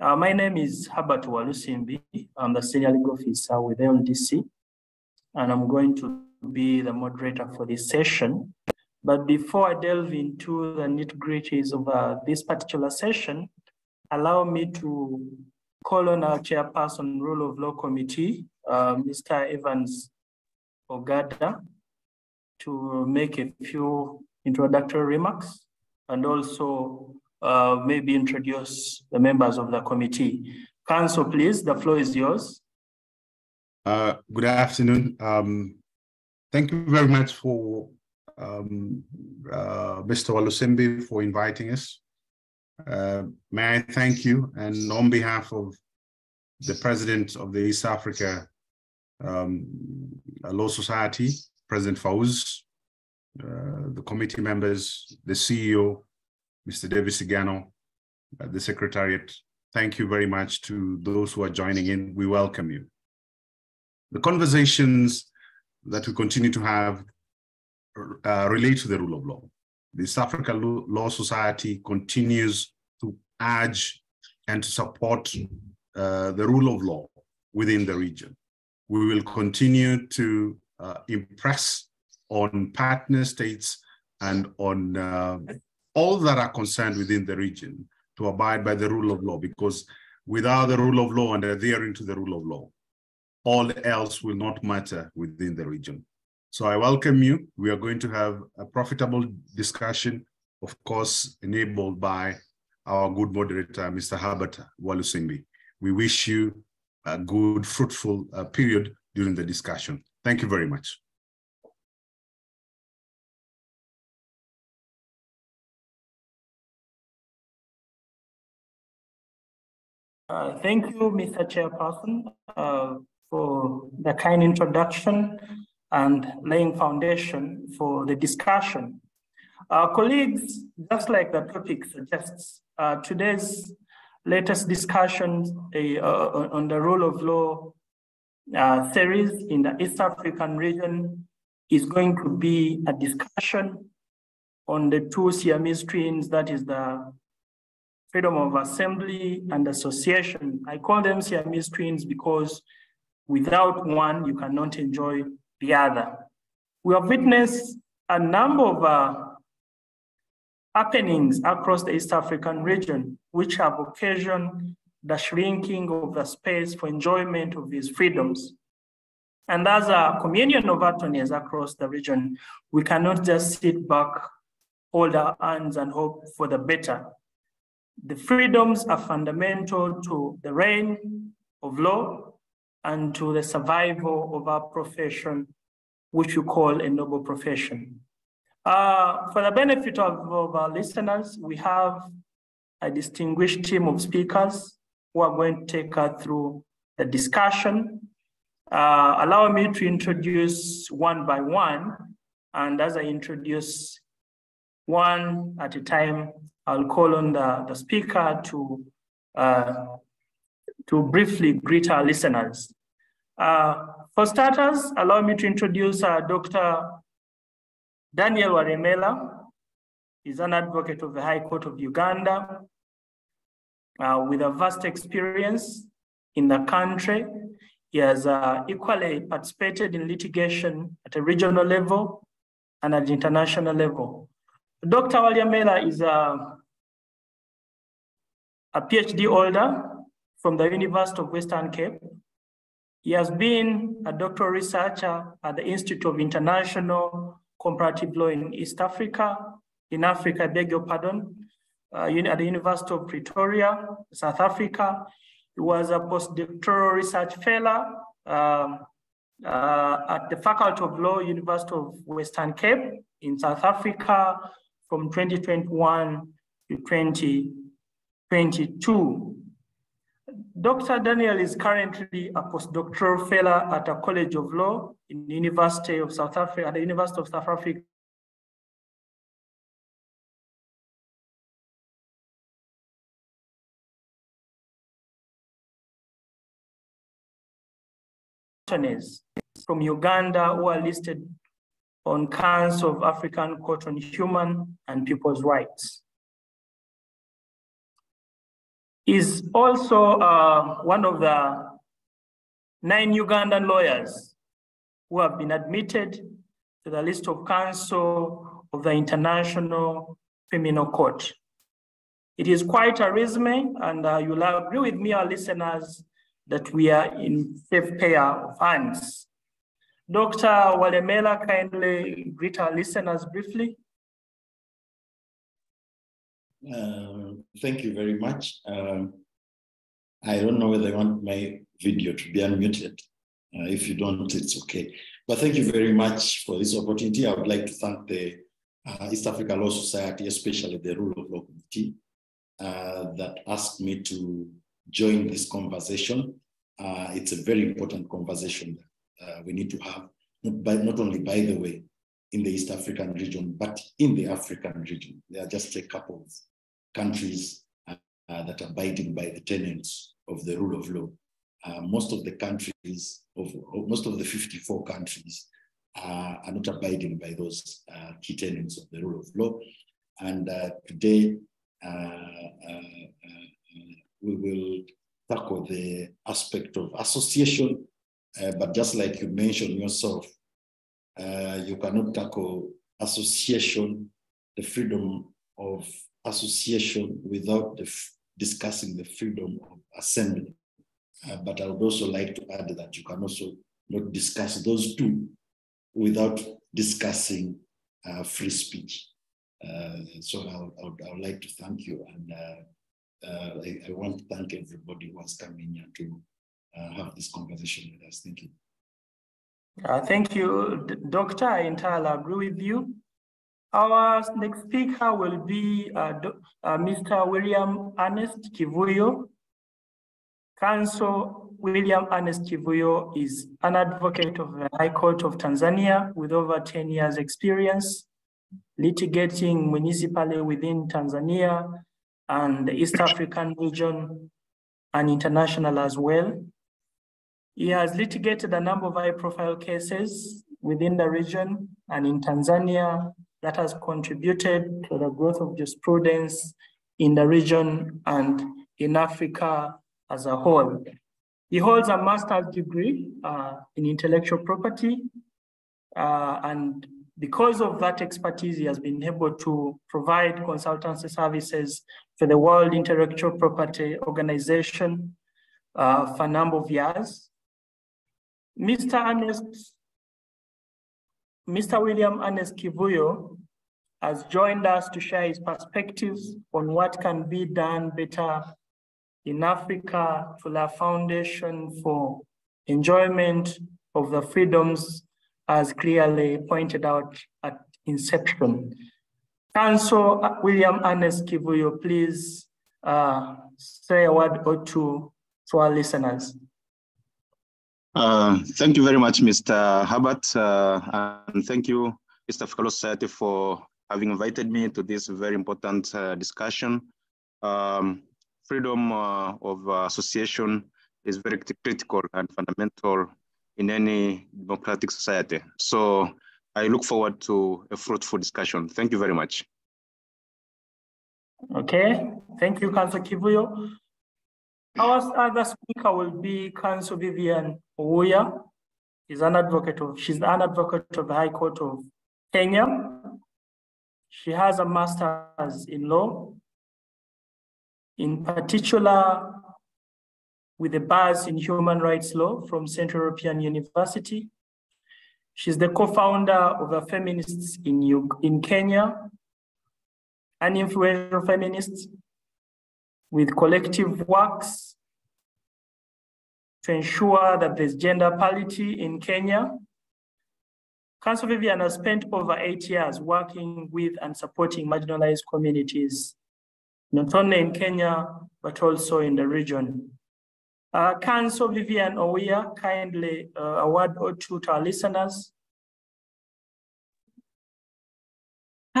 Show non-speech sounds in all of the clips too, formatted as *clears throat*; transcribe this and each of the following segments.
Uh, my name is Herbert Walusimbi. I'm the senior legal officer with LDC, and I'm going to be the moderator for this session. But before I delve into the nitty gritties of uh, this particular session, allow me to call on our chairperson, Rule of Law Committee, uh, Mr. Evans Ogada, to make a few introductory remarks and also uh, maybe introduce the members of the committee. Council, please, the floor is yours. Uh, good afternoon. Um, thank you very much for um, uh, Mr. Walusimbi for inviting us. Uh, may I thank you and on behalf of the president of the East Africa um, Law Society, President Fauz, uh, the committee members, the CEO, Mr. David Sigano, the secretariat. Thank you very much to those who are joining in. We welcome you. The conversations that we continue to have uh, relate to the rule of law. The South Africa Law Society continues to urge and to support uh, the rule of law within the region. We will continue to uh, impress on partner states and on uh, all that are concerned within the region to abide by the rule of law because without the rule of law and adhering to the rule of law, all else will not matter within the region. So I welcome you. We are going to have a profitable discussion, of course, enabled by our good moderator, Mr. Herbert Walusimbi. We wish you a good, fruitful uh, period during the discussion. Thank you very much. Uh, thank you, Mr. Chairperson, uh, for the kind introduction and laying foundation for the discussion. Colleagues, just like the topic suggests, uh, today's latest discussion uh, on the rule of law uh, series in the East African region is going to be a discussion on the two Siamese twins, that is the freedom of assembly and association. I call them Siamese twins because without one, you cannot enjoy the other. We have witnessed a number of uh, happenings across the East African region, which have occasioned the shrinking of the space for enjoyment of these freedoms. And as a communion of attorneys across the region, we cannot just sit back, hold our hands and hope for the better. The freedoms are fundamental to the reign of law and to the survival of our profession, which we call a noble profession. Uh, for the benefit of, of our listeners, we have a distinguished team of speakers who are going to take us through the discussion. Uh, allow me to introduce one by one. And as I introduce one at a time, I'll call on the, the speaker to, uh, to briefly greet our listeners. Uh, for starters, allow me to introduce uh, Dr. Daniel Walyemera. He's an advocate of the High Court of Uganda uh, with a vast experience in the country. He has uh, equally participated in litigation at a regional level and at the international level. Dr. Walyemera is a a PhD holder from the University of Western Cape. He has been a doctoral researcher at the Institute of International Comparative Law in East Africa, in Africa, I beg your pardon, uh, at the University of Pretoria, South Africa. He was a postdoctoral research fellow um, uh, at the Faculty of Law, University of Western Cape in South Africa from 2021 to 20 22. Dr. Daniel is currently a postdoctoral fellow at a College of Law in the University of South Africa, at the University of South Africa. from Uganda who are listed on Council of African Court on Human and People's Rights. Is also uh, one of the nine Ugandan lawyers who have been admitted to the list of counsel of the International Criminal Court. It is quite a resume, and uh, you'll agree with me, our listeners, that we are in safe pair of hands. Dr. Walyemera, kindly greet our listeners briefly. Uh, thank you very much. Um, I don't know whether I want my video to be unmuted. Uh, if you don't, it's okay. But thank you very much for this opportunity. I would like to thank the uh, East Africa Law Society, especially the Rule of Law Committee, uh, that asked me to join this conversation. Uh, it's a very important conversation that uh, we need to have, not, by, not only, by the way, in the East African region, but in the African region. There are just a couple of countries uh, that are abiding by the tenets of the rule of law. Uh, most of the countries, of, most of the 54 countries uh, are not abiding by those uh, key tenets of the rule of law. And uh, today, uh, we will tackle the aspect of association, but just like you mentioned yourself, you cannot tackle association, the freedom of association without discussing the freedom of assembly. Uh, but I would also like to add that you can also not discuss those two without discussing uh, free speech. Uh, so I would, I, would, like to thank you. And uh, uh, I, I, want to thank everybody who has come in here to uh, have this conversation with us. Thank you. thank you, Doctor. I entirely agree with you. Our next speaker will be uh, uh, Mr. William Ernest Kivuyo, Counsel William Ernest Kivuyo is an advocate of the High Court of Tanzania with over 10 years experience litigating municipally within Tanzania and the East African region and international as well. He has litigated a number of high profile cases within the region and in Tanzania that has contributed to the growth of jurisprudence in the region and in Africa as a whole. He holds a master's degree uh, in intellectual property. Uh, and because of that expertise, he has been able to provide consultancy services for the World Intellectual Property Organization uh, for a number of years. Mr. Ernest, Mr. William Ernest Kivuyo has joined us to share his perspectives on what can be done better in Africa to lay foundation for enjoyment of the freedoms as clearly pointed out at inception. Counsel uh, William Ernest Kivuyo, please uh, say a word or two to our listeners. Uh, thank you very much, Mr. Herbert, uh, and thank you, Mr. Africa Society, for having invited me to this very important uh, discussion. Um, freedom uh, of association is very critical and fundamental in any democratic society. So I look forward to a fruitful discussion. Thank you very much. Okay, thank you, Councillor Kivuyo. Our other speaker will be Councillor Vivian Ouya. She's an advocate of, she's an advocate of the High Court of Kenya. She has a master's in law in particular with a bars in human rights law from Central European University. She's the co-founder of the Feminists in, in Kenya, an influential feminist with collective works to ensure that there's gender parity in Kenya. Council Vivian has spent over eight years working with and supporting marginalized communities not only in Kenya, but also in the region. Uh, Council Vivian Ouya, kindly uh, a word or two to our listeners.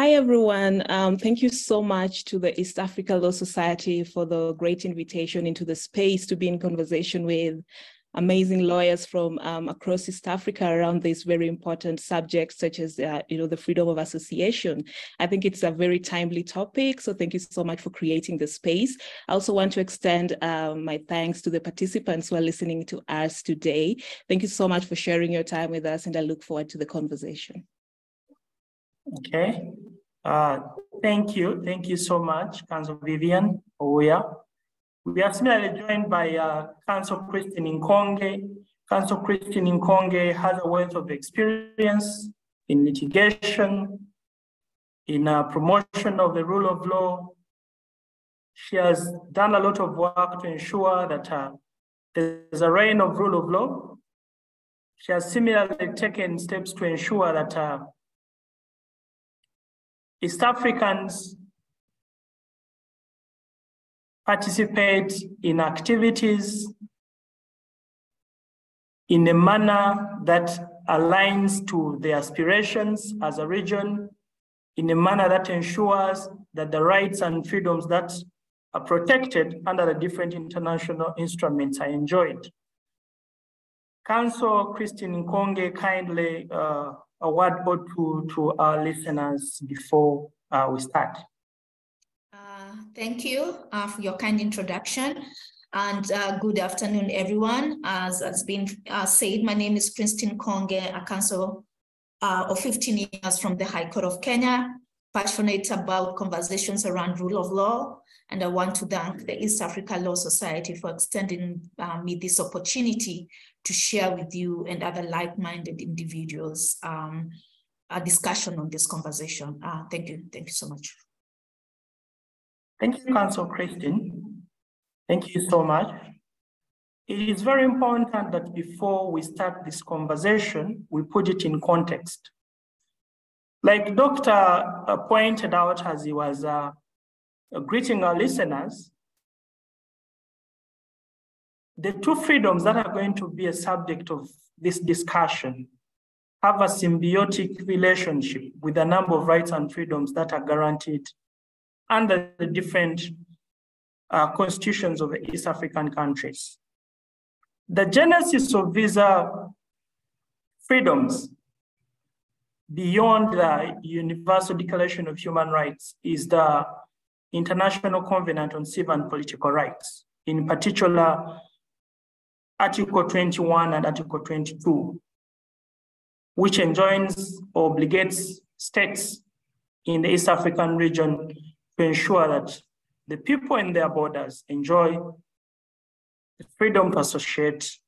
Hi, everyone. Um, thank you so much to the East Africa Law Society for the great invitation into the space to be in conversation with amazing lawyers from um, across East Africa around these very important subjects, such as uh, you know the freedom of association. I think it's a very timely topic. So thank you so much for creating the space. I also want to extend um, my thanks to the participants who are listening to us today. Thank you so much for sharing your time with us, and I look forward to the conversation. Okay. Uh, thank you. Thank you so much, Council Vivian Ouya. We are similarly joined by uh, Council Christine Nkonge. Council Christine Nkonge has a wealth of experience in litigation, in uh, promotion of the rule of law. She has done a lot of work to ensure that uh, there's a reign of rule of law. She has similarly taken steps to ensure that uh, East Africans participate in activities in a manner that aligns to their aspirations as a region, in a manner that ensures that the rights and freedoms that are protected under the different international instruments are enjoyed. Council Christine Nkonge kindly uh, a word or two to our listeners before uh, we start. Uh, thank you uh, for your kind introduction. And uh, good afternoon, everyone. As has been uh, said, my name is Christine Nkonge, a counsel uh, of 15 years from the High Court of Kenya, passionate about conversations around rule of law. And I want to thank the East Africa Law Society for extending uh, me this opportunity to share with you and other like-minded individuals um, a discussion on this conversation. Uh, thank you. Thank you so much. Thank you, Council Christine. Thank you so much. It is very important that before we start this conversation, we put it in context. Like. Uh, pointed out as he was uh, greeting our listeners, the two freedoms that are going to be a subject of this discussion have a symbiotic relationship with a number of rights and freedoms that are guaranteed under the different uh, constitutions of the East African countries. The genesis of these uh, freedoms beyond the Universal Declaration of Human Rights is the International Covenant on Civil and Political Rights, in particular, Article 21 and Article 22, which enjoins or obligates states in the East African region to ensure that the people in their borders enjoy the freedom to associate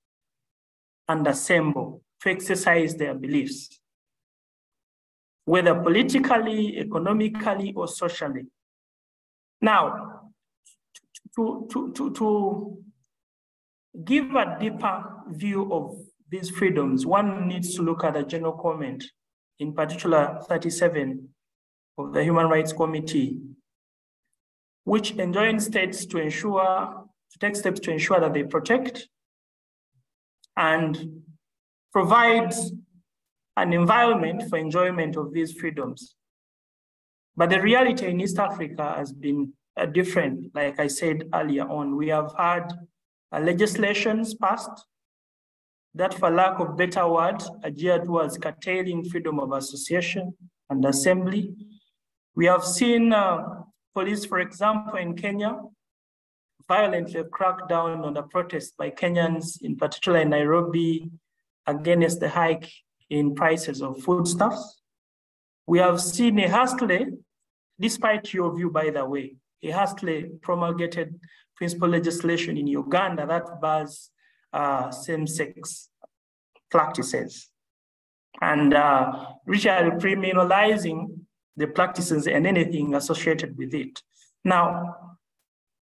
and assemble, to exercise their beliefs, whether politically, economically, or socially. Now, to, to, to, to give a deeper view of these freedoms, one needs to look at the general comment, in particular 37 of the Human Rights Committee, which enjoins states to ensure, to take steps to ensure that they protect and provide an environment for enjoyment of these freedoms. But the reality in East Africa has been uh, different, like I said earlier on. We have had uh, legislations passed that, for lack of better word, are geared towards curtailing freedom of association and assembly. We have seen uh, police, for example, in Kenya, violently crack down on the protest by Kenyans, in particular in Nairobi, against the hike in prices of foodstuffs. We have seen a hastily, despite your view, by the way, a hastily promulgated principal legislation in Uganda that bars uh, same-sex practices and uh, richly criminalizing the practices and anything associated with it. Now,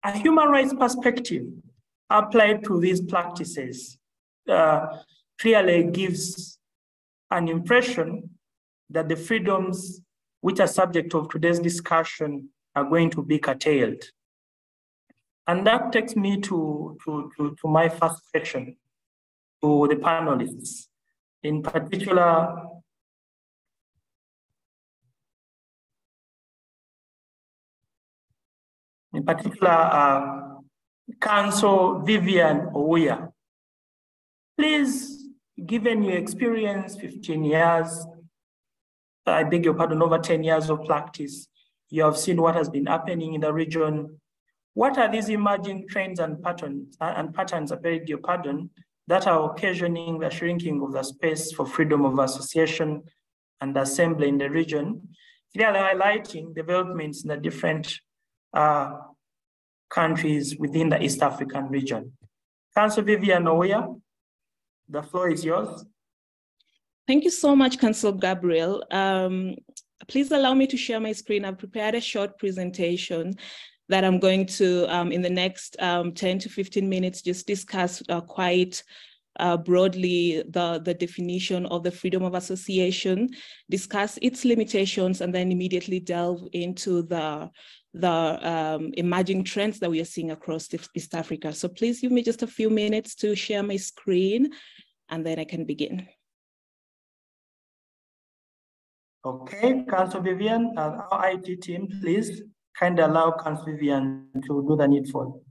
a human rights perspective applied to these practices uh, clearly gives an impression that the freedoms which are subject of today's discussion are going to be curtailed. And that takes me to, to, to, to my first question to the panelists. In particular, in particular, uh, Council Vivian Ouya. Please, given your experience, 15 years, I beg your pardon, over 10 years of practice, you have seen what has been happening in the region. What are these emerging trends and patterns uh, and patterns, I beg your pardon, that are occasioning the shrinking of the space for freedom of association and assembly in the region, clearly highlighting developments in the different uh, countries within the East African region. Councillor Vivian Ouya, the floor is yours. Thank you so much, Council Gabriel. Um, please allow me to share my screen. I've prepared a short presentation that I'm going to, um, in the next um, 10 to 15 minutes, just discuss uh, quite uh, broadly the, the definition of the freedom of association, discuss its limitations, and then immediately delve into the, the um, emerging trends that we are seeing across East Africa. So please give me just a few minutes to share my screen, and then I can begin. Okay, Council Vivian, uh, our IT team, please kind of allow Council Vivian to do the needful.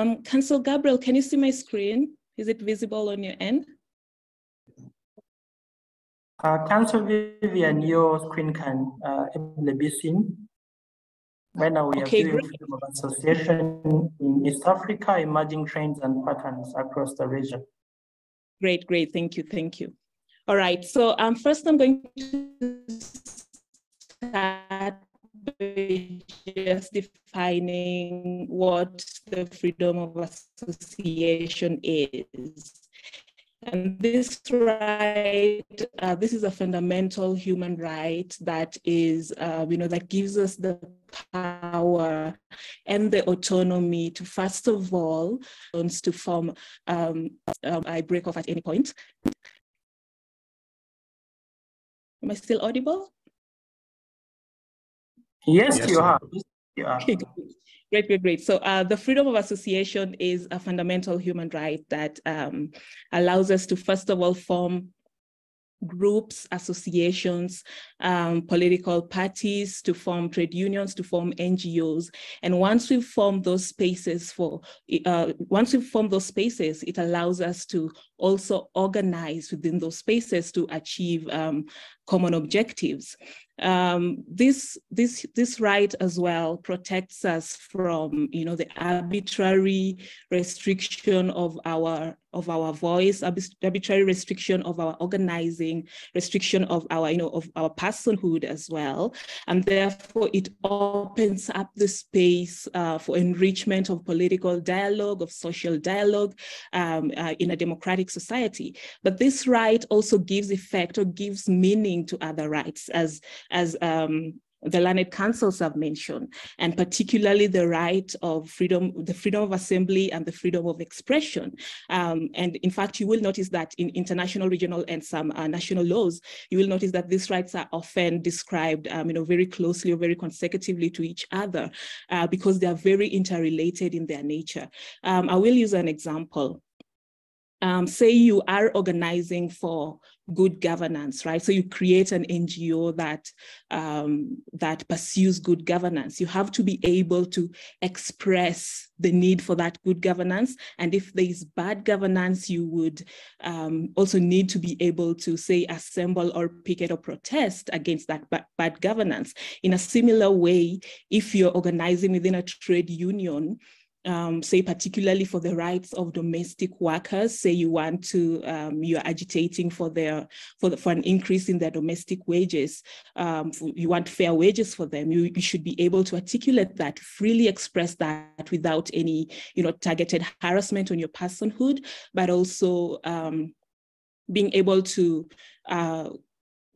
Um, Council Gabriel, can you see my screen? Is it visible on your end? Uh, Council Vivian, your screen can uh, be seen. Right now we okay, are freedom of association in East Africa, emerging trends and patterns across the region. Great, great. Thank you, thank you. All right, so um, first I'm going to start just defining what the freedom of association is. And this right, uh, this is a fundamental human right that is, uh, you know, that gives us the power and the autonomy to, first of all, to form, um, um, I break off at any point. Am I still audible? Yes, yes you sir. are. You are. Okay, great, great, great. So uh, the freedom of association is a fundamental human right that um, allows us to, first of all, form groups, associations, um, political parties, to form trade unions, to form NGOs. And once we form those spaces for, uh, once we form those spaces, it allows us to also organize within those spaces to achieve um, common objectives. Um, this, this, this right as well protects us from, you know, the arbitrary restriction of our, of our voice, arbitrary restriction of our organizing, restriction of our, you know, of our personhood as well. And therefore it opens up the space uh, for enrichment of political dialogue, of social dialogue um, uh, in a democratic society. But this right also gives effect or gives meaning to other rights as as um, the learned councils have mentioned, and particularly the right of freedom, the freedom of assembly and the freedom of expression. Um, and in fact, you will notice that in international, regional, and some uh, national laws, you will notice that these rights are often described, um, you know, very closely or very consecutively to each other uh, because they are very interrelated in their nature. Um, I will use an example um, say you are organizing for good governance, right? So you create an NGO that um, that pursues good governance. You have to be able to express the need for that good governance, and if there is bad governance, you would um, also need to be able to say assemble or picket or protest against that bad governance. In a similar way, if you're organizing within a trade union, um, say particularly for the rights of domestic workers, say you want to, um, you're agitating for their, for, the, for an increase in their domestic wages, um, you want fair wages for them, you, you should be able to articulate that, freely express that without any, you know, targeted harassment on your personhood, but also um, being able to uh,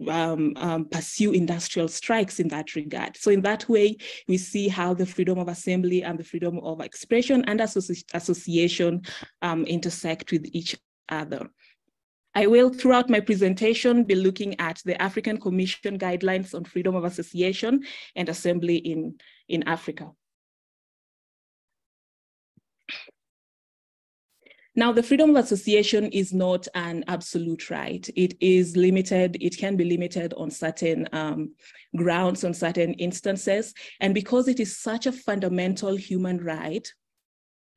um, um, pursue industrial strikes in that regard. So in that way, we see how the freedom of assembly and the freedom of expression and associ association um, intersect with each other. I will, throughout my presentation, be looking at the African Commission guidelines on freedom of association and assembly in, in Africa. Now, the freedom of association is not an absolute right. It is limited, it can be limited on certain um, grounds, on certain instances. And because it is such a fundamental human right,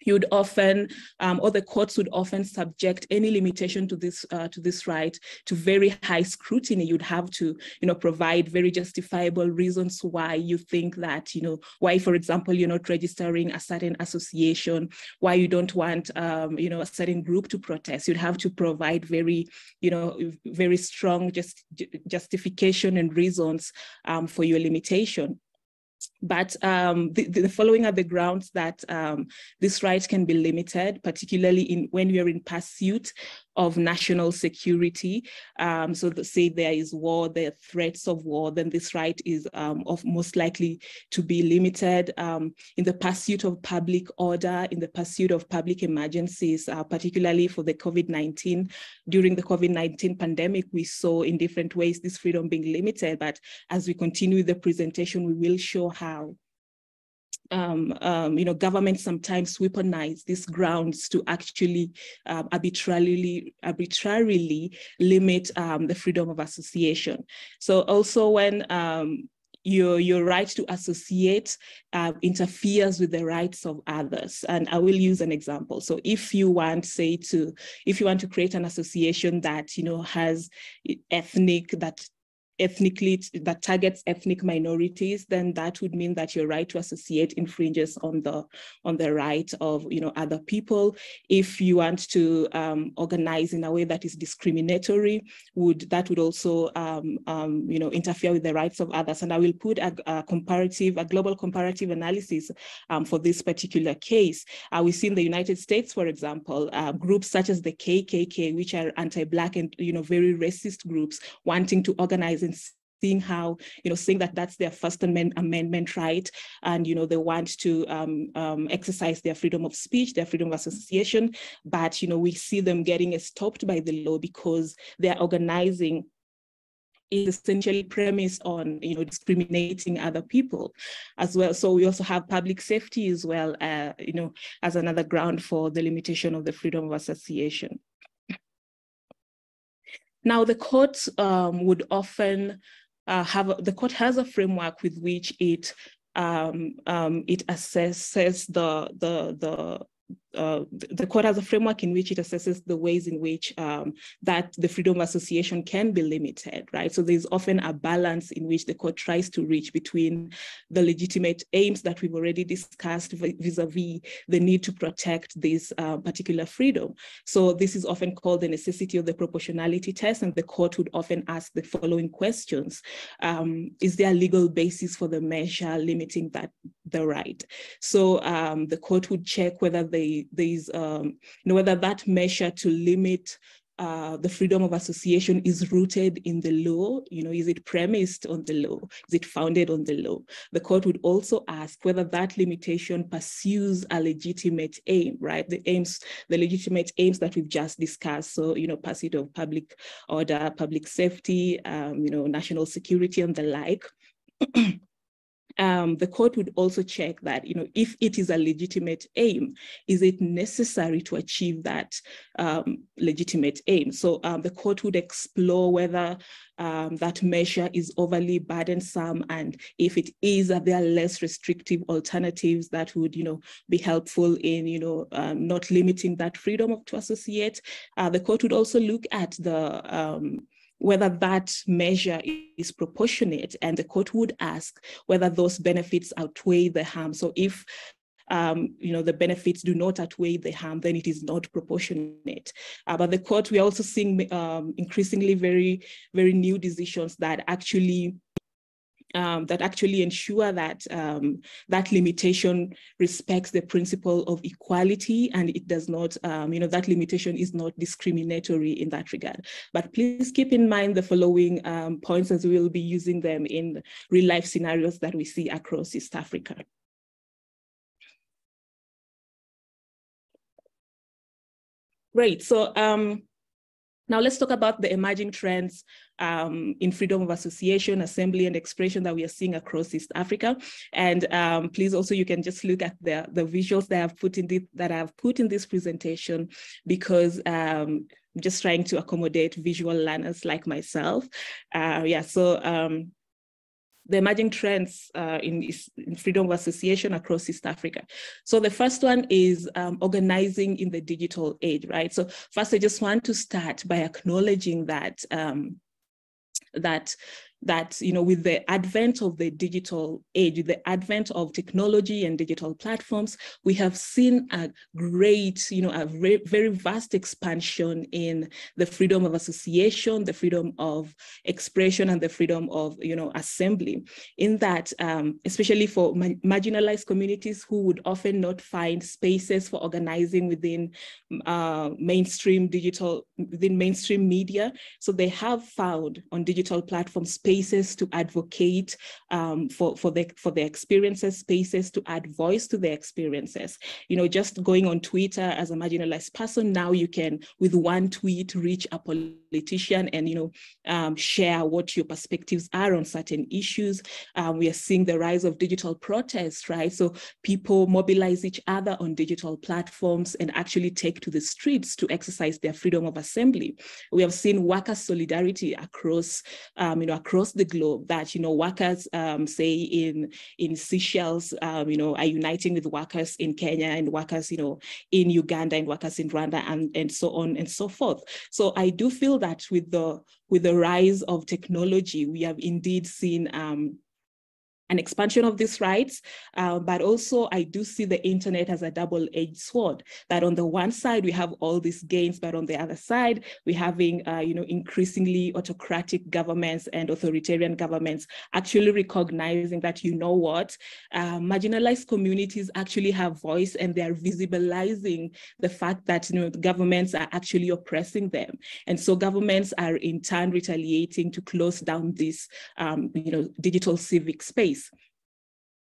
you'd often, um, or the courts would often subject any limitation to this uh, to this right to very high scrutiny. You'd have to, you know, provide very justifiable reasons why you think that, you know, why, for example, you're not registering a certain association, why you don't want, um, you know, a certain group to protest. You'd have to provide very, you know, very strong just justification and reasons um, for your limitation. But um, the, the, following are the grounds that um, this right can be limited, particularly in when we are in pursuit of national security. Um, so the, say there is war, there are threats of war, then this right is um, of most likely to be limited um, in the pursuit of public order, in the pursuit of public emergencies, uh, particularly for the COVID-19. During the COVID-19 pandemic, we saw in different ways this freedom being limited, but as we continue the presentation, we will show how um, um, you know, governments sometimes weaponize these grounds to actually um, arbitrarily, arbitrarily limit um, the freedom of association. So also when um, your, your right to associate uh, interferes with the rights of others. And I will use an example. So if you want, say, to, if you want to create an association that, you know, has ethnic, that ethnically that targets ethnic minorities, then that would mean that your right to associate infringes on the on the right of you know other people. If you want to um, organize in a way that is discriminatory, would that would also um, um, you know interfere with the rights of others? And I will put a, a comparative, a global comparative analysis um, for this particular case. Uh, we see in the United States, for example, uh, groups such as the KKK, which are anti-black and you know very racist groups, wanting to organize and seeing how, you know, seeing that that's their First Amendment right, and, you know, they want to um, um, exercise their freedom of speech, their freedom of association, but, you know, we see them getting stopped by the law because they're organizing is essentially premised on you know discriminating other people as well. So we also have public safety as well uh, you know as another ground for the limitation of the freedom of association now, the court um, would often uh, have, a, the court has a framework with which it um, um, it assesses the, the, the uh, the court has a framework in which it assesses the ways in which um, that the freedom of association can be limited, right? So there's often a balance in which the court tries to reach between the legitimate aims that we've already discussed vis-a-vis the need to protect this uh, particular freedom. So this is often called the necessity of the proportionality test, and the court would often ask the following questions. Um, is there a legal basis for the measure limiting that the right? So um, the court would check whether they there is, um, you know, whether that measure to limit uh, the freedom of association is rooted in the law, you know, is it premised on the law? Is it founded on the law? The court would also ask whether that limitation pursues a legitimate aim, right? The aims, the legitimate aims that we've just discussed. So, you know, pursuit of public order, public safety, um, you know, national security and the like. *clears throat* um, the court would also check that, you know, if it is a legitimate aim, is it necessary to achieve that um, legitimate aim? So um, the court would explore whether um, that measure is overly burdensome, and if it is, are there less restrictive alternatives that would, you know, be helpful in, you know, um, not limiting that freedom of, to associate? Uh, the court would also look at the um, whether that measure is proportionate and the court would ask whether those benefits outweigh the harm. So if um, you know, the benefits do not outweigh the harm, then it is not proportionate. Uh, but the court, we are also seeing um, increasingly very, very new decisions that actually um, that actually ensure that um, that limitation respects the principle of equality and it does not, um, you know, that limitation is not discriminatory in that regard. But please keep in mind the following um, points as we will be using them in real life scenarios that we see across East Africa. Great, so um, Now let's talk about the emerging trends um, in freedom of association, assembly, and expression that we are seeing across East Africa. And um, please also you can just look at the, the visuals that I've put in the, that I've put in this presentation because um, I'm just trying to accommodate visual learners like myself. Uh, yeah, so um, the emerging trends uh, in, in, freedom of association across East Africa. So the first one is um, organizing in the digital age, right? So first, I just want to start by acknowledging that um, that that you know with the advent of the digital age the advent of technology and digital platforms we have seen a great you know a very, very vast expansion in the freedom of association the freedom of expression and the freedom of you know assembly. In that um, especially for ma marginalized communities who would often not find spaces for organizing within uh, mainstream digital within mainstream media. So they have found on digital platforms spaces to advocate um, for, for, the, for their experiences, spaces to add voice to their experiences. You know, just going on Twitter as a marginalized person, now you can, with one tweet, reach a politician and, you know, um, share what your perspectives are on certain issues. Um, we are seeing the rise of digital protests, right? So people mobilize each other on digital platforms and actually take to the streets to exercise their freedom of assembly. We have seen worker solidarity across, um, you know, across across the globe that, you know, workers, um, say in, in Seychelles, um, you know, are uniting with workers in Kenya and workers, you know, in Uganda and workers in Rwanda and, and so on and so forth. So I do feel that with the, with the rise of technology, we have indeed seen um, an expansion of these rights, uh, but also I do see the internet as a double-edged sword. That on the one side we have all these gains, but on the other side we're having, uh, you know, increasingly autocratic governments and authoritarian governments actually recognizing that you know what, uh, marginalized communities actually have voice and they are visibilizing the fact that you know governments are actually oppressing them, and so governments are in turn retaliating to close down this, um, you know, digital civic space.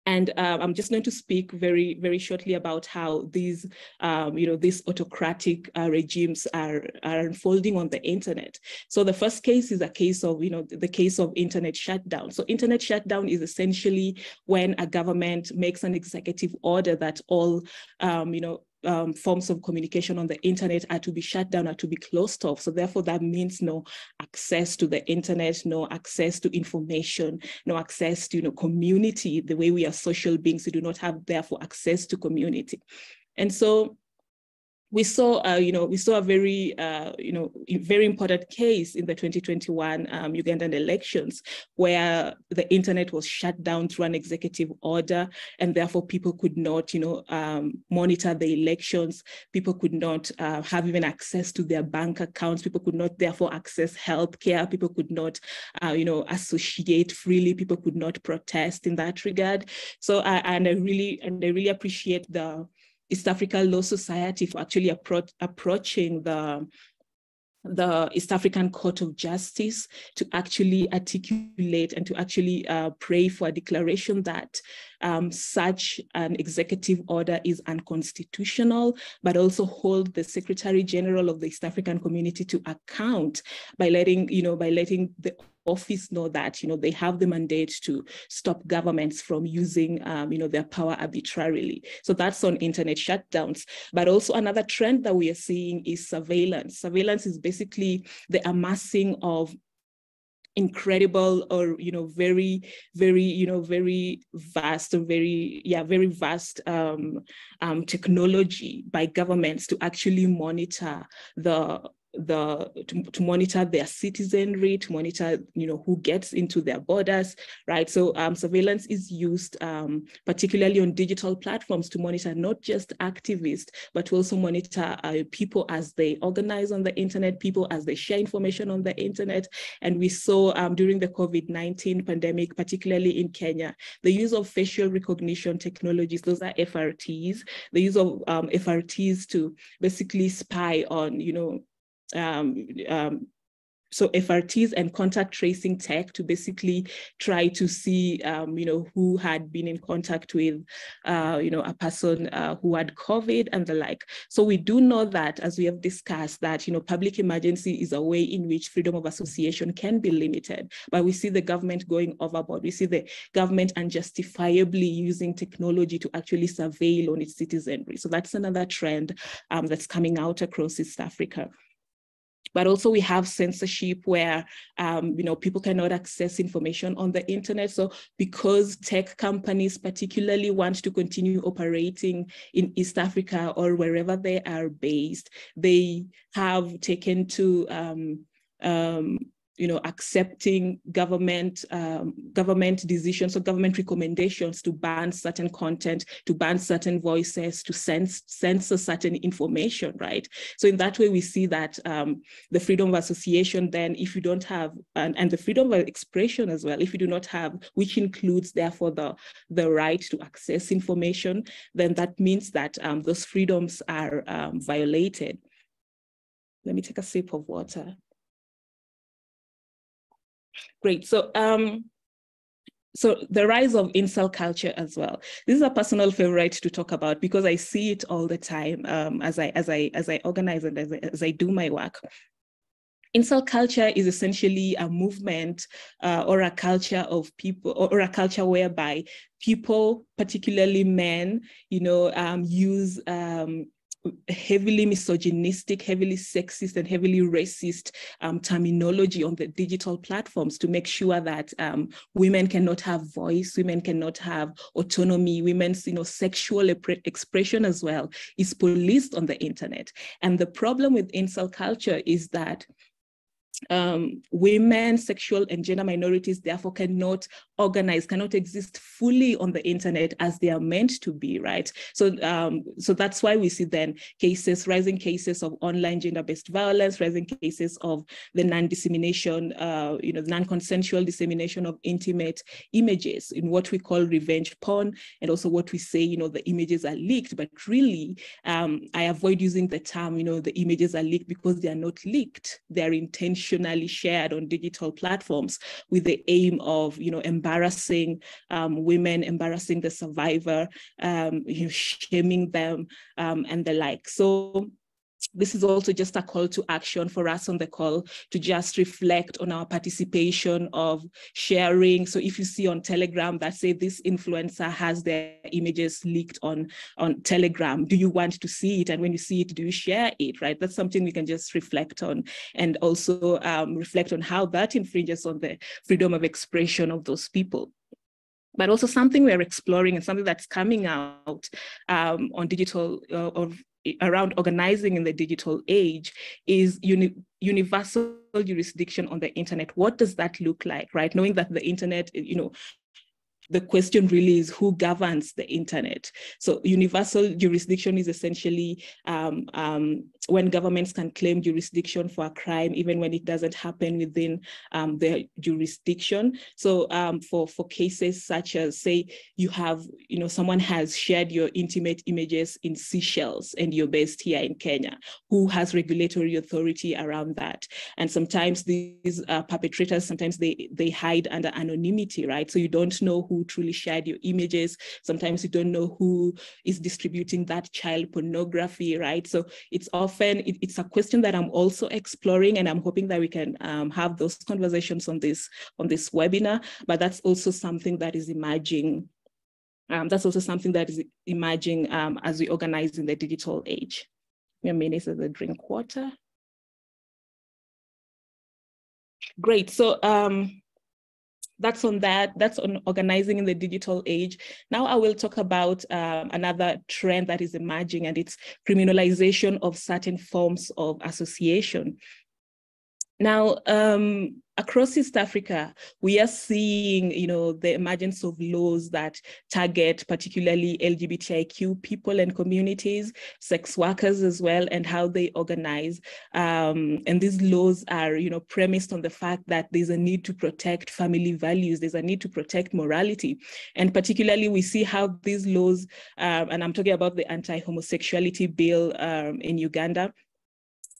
And uh, I'm just going to speak very, very shortly about how these, um, you know, these autocratic uh, regimes are, are unfolding on the internet. So the first case is a case of, you know, the case of internet shutdown. So internet shutdown is essentially when a government makes an executive order that all, um, you know, um, forms of communication on the internet are to be shut down, are to be closed off. So therefore that means no access to the internet, no access to information, no access to you know, community, the way we are social beings, we do not have therefore access to community. And so we saw, uh, you know, we saw a very, uh, you know, very important case in the 2021 um, Ugandan elections, where the internet was shut down through an executive order, and therefore people could not, you know, um, monitor the elections. People could not uh, have even access to their bank accounts. People could not, therefore, access healthcare. People could not, uh, you know, associate freely. People could not protest in that regard. So, and I really, and I really appreciate the East African Law Society for actually appro approaching the the East African Court of Justice to actually articulate and to actually uh, pray for a declaration that um, such an executive order is unconstitutional, but also hold the Secretary General of the East African Community to account by letting, you know, by letting the office know that you know they have the mandate to stop governments from using um, you know their power arbitrarily. So that's on internet shutdowns. But also another trend that we are seeing is surveillance. Surveillance is basically the amassing of incredible or you know very very you know very vast and very yeah very vast um, um, technology by governments to actually monitor the the to, to, monitor their citizenry, to monitor you know who gets into their borders, right? So um, surveillance is used um, particularly on digital platforms to monitor not just activists, but to also monitor uh, people as they organize on the internet, people as they share information on the internet. And we saw um, during the COVID-19 pandemic, particularly in Kenya, the use of facial recognition technologies, those are FRTs, the use of um, FRTs to basically spy on, you know, um, um, so FRTs and contact tracing tech to basically try to see, um, you know, who had been in contact with, uh, you know, a person uh, who had COVID and the like. So we do know that, as we have discussed, that, you know, public emergency is a way in which freedom of association can be limited, but we see the government going overboard. We see the government unjustifiably using technology to actually surveil on its citizenry. So that's another trend um, that's coming out across East Africa but also we have censorship where um, you know people cannot access information on the internet. So because tech companies particularly want to continue operating in East Africa or wherever they are based, they have taken to um, um, you know, accepting government um, government decisions or government recommendations to ban certain content, to ban certain voices, to sense, censor certain information, right? So in that way, we see that um, the freedom of association then, if you don't have, and, and the freedom of expression as well, if you do not have, which includes therefore the, the right to access information, then that means that um, those freedoms are um, violated. Let me take a sip of water. Great. So um, so the rise of incel culture as well. This is a personal favorite to talk about because I see it all the time um, as I as I as I organize and as I, as I do my work. Incel culture is essentially a movement uh, or a culture of people or, or, a culture whereby people, particularly men, you know, um, use um, heavily misogynistic, heavily sexist, and heavily racist um, terminology on the digital platforms to make sure that um, women cannot have voice, women cannot have autonomy, women's you know sexual expression as well is policed on the internet. And the problem with incel culture is that um, women, sexual and gender minorities therefore cannot organize, cannot exist fully on the internet as they are meant to be, right? So, um, so that's why we see then cases, rising cases of online gender-based violence, rising cases of the non-dissemination, uh, you know, non-consensual dissemination of intimate images in what we call revenge porn, and also what we say, you know, the images are leaked, but really, um, I avoid using the term, you know, the images are leaked because they are not leaked, they are intentionally shared on digital platforms with the aim of, you know, embarrassing um, women, embarrassing the survivor, um, you know, shaming them um, and the like. So this is also just a call to action for us on the call to just reflect on our participation of sharing. So if you see on Telegram that say this influencer has their images leaked on, on Telegram, do you want to see it? And when you see it, do you share it, right? That's something we can just reflect on and also um, reflect on how that infringes on the freedom of expression of those people but also something we're exploring and something that's coming out um, on digital uh, of around organizing in the digital age is uni universal jurisdiction on the internet. What does that look like, right? Knowing that the internet, you know, the question really is who governs the internet. So universal jurisdiction is essentially um, um, when governments can claim jurisdiction for a crime, even when it doesn't happen within um, their jurisdiction. So um, for, for cases such as, say, you have, you know, someone has shared your intimate images in Seychelles and you're based here in Kenya, who has regulatory authority around that? And sometimes these uh, perpetrators, sometimes they, they hide under anonymity, right? So you don't know who truly shared your images. Sometimes you don't know who is distributing that child pornography, right? So it's often often it, it's a question that I'm also exploring and I'm hoping that we can um, have those conversations on this, on this webinar, but that's also something that is emerging um, that's also something that is emerging um, as we organize in the digital age. A minute as a drink water. Great. So um, that's on that. That's on organizing in the digital age. Now I will talk about um, another trend that is emerging and it's criminalization of certain forms of association. Now, um, across East Africa, we are seeing, you know, the emergence of laws that target particularly LGBTIQ people and communities, sex workers as well, and how they organize. Um, and these laws are, you know, premised on the fact that there's a need to protect family values, there's a need to protect morality. And particularly we see how these laws, um, and I'm talking about the anti-homosexuality bill um, in Uganda,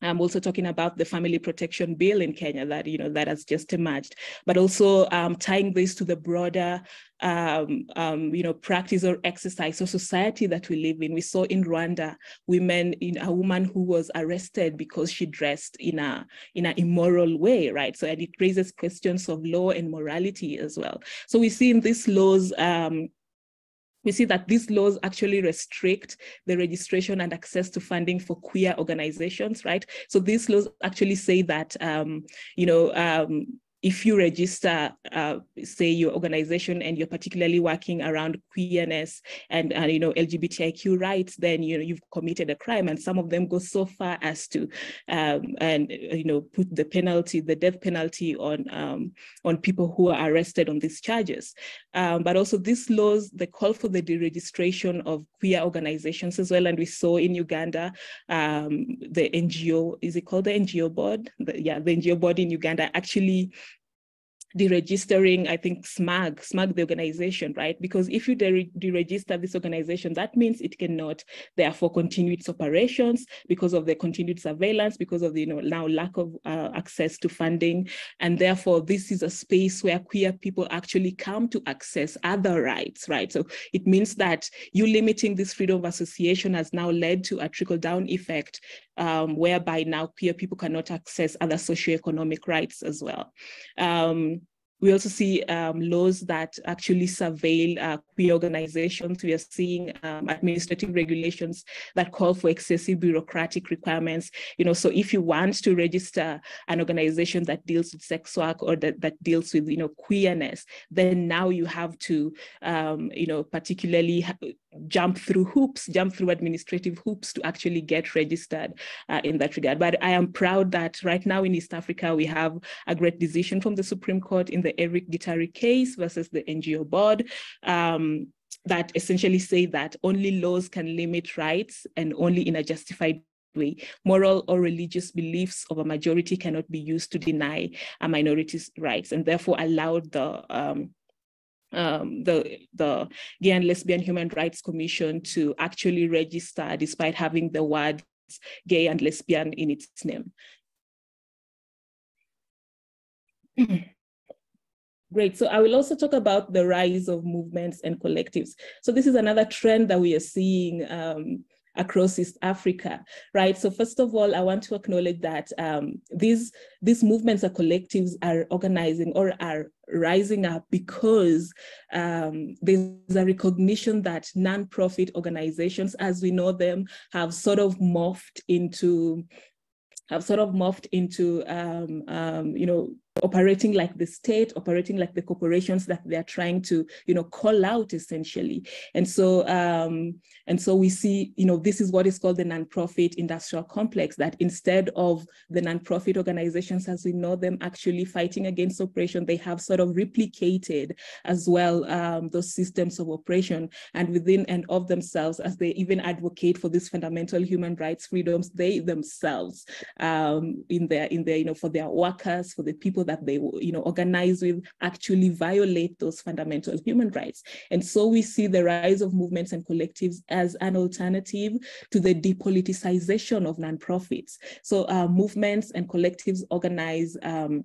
I'm also talking about the family protection bill in Kenya that you know that has just emerged, but also um, tying this to the broader um, um, you know practice or exercise or society that we live in. We saw in Rwanda women in a woman who was arrested because she dressed in a in an immoral way, right? So and it raises questions of law and morality as well. So we see in these laws um, we see that these laws actually restrict the registration and access to funding for queer organizations, right? So these laws actually say that, um, you know, um, if you register, uh, say your organization and you're particularly working around queerness and, and you know LGBTIQ rights, then you know you've committed a crime. And some of them go so far as to um, and you know put the penalty, the death penalty on um, on people who are arrested on these charges. Um, but also these laws, they call for the deregistration of queer organizations as well. And we saw in Uganda, um, the NGO, is it called the NGO board? The, yeah, the NGO board in Uganda actually deregistering, I think, SMUG, SMUG, the organization, right? Because if you deregister this organization, that means it cannot therefore continue its operations because of the continued surveillance, because of the you know, now lack of uh, access to funding. And therefore, this is a space where queer people actually come to access other rights, right? So it means that you limiting this freedom of association has now led to a trickle down effect um, whereby now queer people cannot access other socioeconomic rights as well. Um, we also see um, laws that actually surveil uh, queer organizations. We are seeing um, administrative regulations that call for excessive bureaucratic requirements. You know, so if you want to register an organization that deals with sex work or that, that deals with, you know, queerness, then now you have to, um, you know, particularly jump through hoops, jump through administrative hoops to actually get registered uh, in that regard. But I am proud that right now in East Africa, we have a great decision from the Supreme Court in the Eric Gitari case versus the NGO board. Um, that essentially say that only laws can limit rights and only in a justified way. Moral or religious beliefs of a majority cannot be used to deny a minority's rights and therefore allowed the um, um, the, the Gay and Lesbian Human Rights Commission to actually register despite having the words gay and lesbian in its name. *clears throat* Great. So I will also talk about the rise of movements and collectives. So this is another trend that we are seeing um, across East Africa, right? So first of all, I want to acknowledge that um, these, these movements or collectives are organizing or are rising up because um, there's a recognition that nonprofit organizations, as we know them, have sort of morphed into have sort of morphed into, um, um, you know, operating like the state, operating like the corporations that they're trying to, you know, call out essentially. And so, um, and so we see, you know, this is what is called the nonprofit industrial complex, that instead of the nonprofit organizations as we know them actually fighting against oppression, they have sort of replicated as well um, those systems of oppression and within and of themselves, as they even advocate for these fundamental human rights freedoms, they themselves um, in their, in their, you know, for their workers, for the people people that they you know organize with actually violate those fundamental human rights. And so we see the rise of movements and collectives as an alternative to the depoliticization of nonprofits. So uh, movements and collectives organize um,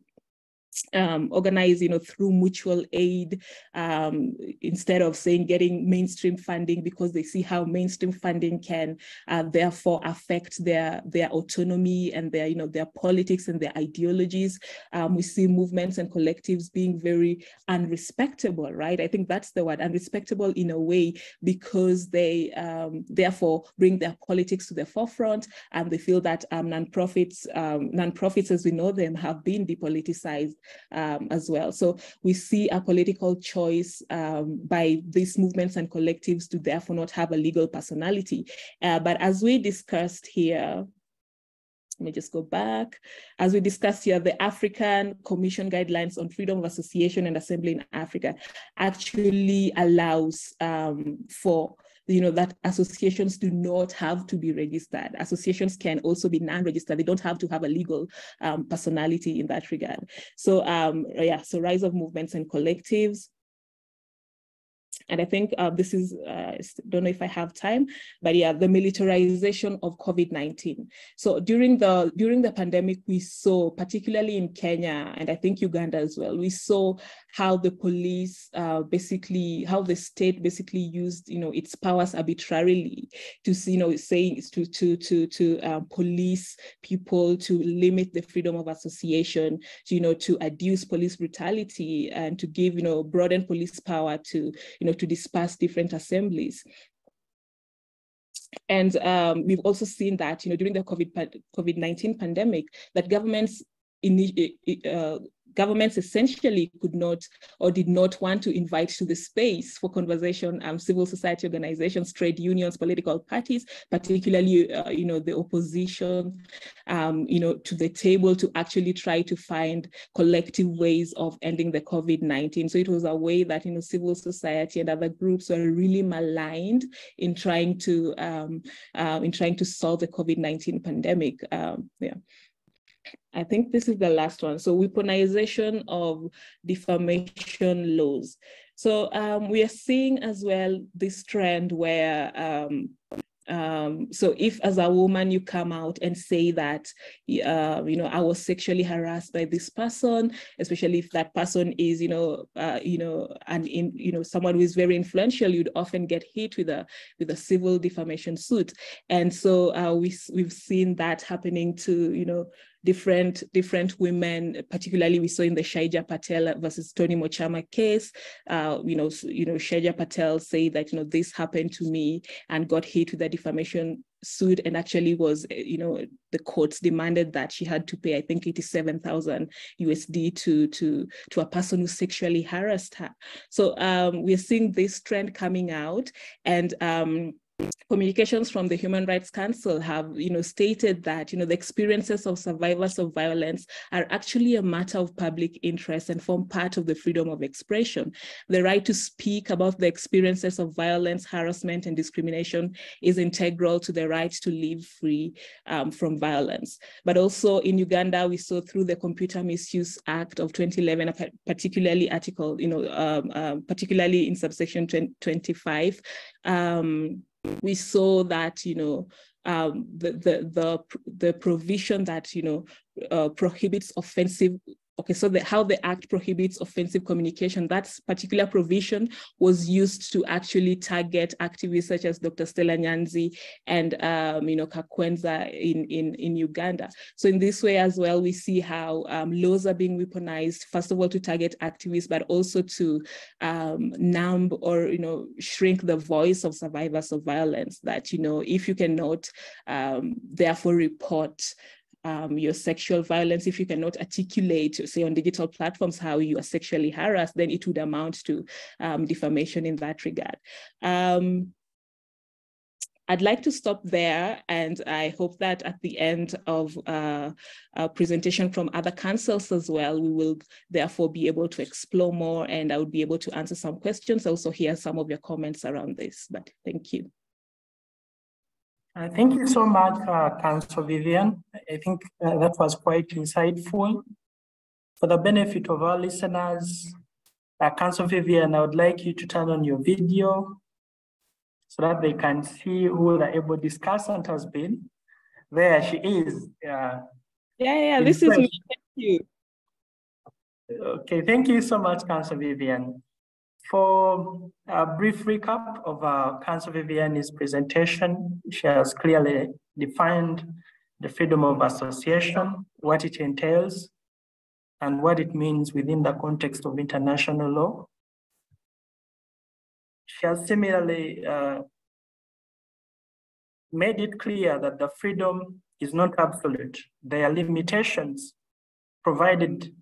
um, organize, you know, through mutual aid um, instead of saying getting mainstream funding because they see how mainstream funding can uh, therefore affect their their autonomy and their, you know, their politics and their ideologies. Um, we see movements and collectives being very unrespectable, right? I think that's the word, unrespectable in a way because they um, therefore bring their politics to the forefront and they feel that um, nonprofits, um, nonprofits as we know them have been depoliticized um, as well. So we see a political choice um, by these movements and collectives to therefore not have a legal personality. Uh, but as we discussed here, let me just go back. As we discussed here, the African Commission Guidelines on Freedom of Association and Assembly in Africa actually allows um, for you know, that associations do not have to be registered. Associations can also be non-registered. They don't have to have a legal um, personality in that regard. So um, yeah, so rise of movements and collectives. And I think uh, this is, uh, don't know if I have time, but yeah, the militarization of COVID-19. So during the during the pandemic, we saw, particularly in Kenya, and I think Uganda as well, we saw how the police uh, basically, how the state basically used, you know, its powers arbitrarily to, you know, saying to to to to um, police people, to limit the freedom of association, to, you know, to adduce police brutality and to give, you know, broaden police power to, you know, to disperse different assemblies. And um, we've also seen that, you know, during the COVID, COVID-19 pandemic, that governments uh, governments essentially could not or did not want to invite to the space for conversation um, civil society organizations, trade unions, political parties, particularly, uh, you know, the opposition, um, you know, to the table to actually try to find collective ways of ending the COVID-19. So it was a way that, you know, civil society and other groups were really maligned in trying to, um, uh, in trying to solve the COVID-19 pandemic. Um, yeah. I think this is the last one. So weaponization of defamation laws. So um, we are seeing as well this trend where um, um, so if as a woman you come out and say that, uh, you know, I was sexually harassed by this person, especially if that person is, you know, uh, you know, and in, you know, someone who is very influential, you'd often get hit with a with a civil defamation suit. And so uh, we we've seen that happening to, you know, different different women, particularly we saw in the Shailja Patel versus Tony Mochama case. Uh, you know, you know, Shailja Patel say that you know this happened to me and got hit with a defamation sued and actually was, you know, the courts demanded that she had to pay, I think, 87,000 USD to, to, to a person who sexually harassed her. So um, we're seeing this trend coming out and um, communications from the Human Rights Council have, you know, stated that, you know, the experiences of survivors of violence are actually a matter of public interest and form part of the freedom of expression. The right to speak about the experiences of violence, harassment, and discrimination is integral to the right to live free um, from violence. But also in Uganda, we saw through the Computer Misuse Act of 2011, particularly article, you know, um, um, particularly in subsection 25, um, we saw that, you know, um, the, the, the, the provision that, you know, uh, prohibits offensive Okay, so the, how the Act prohibits offensive communication, that particular provision was used to actually target activists such as Dr. Stella Nyanzi and, um, you know, Kakwenza in, in, in Uganda. So in this way as well, we see how um, laws are being weaponized, first of all, to target activists, but also to um, numb or, you know, shrink the voice of survivors of violence that, you know, if you cannot um, therefore report um, your sexual violence, if you cannot articulate, say on digital platforms, how you are sexually harassed, then it would amount to um, defamation in that regard. Um, I'd like to stop there, and I hope that at the end of uh, a presentation from other counsels as well, we will therefore be able to explore more, and I would be able to answer some questions, also hear some of your comments around this, but thank you. Uh, thank you so much, uh, Counsel Vivian. I think uh, that was quite insightful. For the benefit of our listeners, uh, Counsel Vivian, I would like you to turn on your video so that they can see who the able discussant has been. There she is. Yeah, yeah, this is me. Thank you. Okay, thank you so much, Counsel Vivian. For a brief recap of uh, Counsel Vivian's presentation, she has clearly defined the freedom of association, what it entails, and what it means within the context of international law. She has similarly uh, made it clear that the freedom is not absolute. There are limitations provided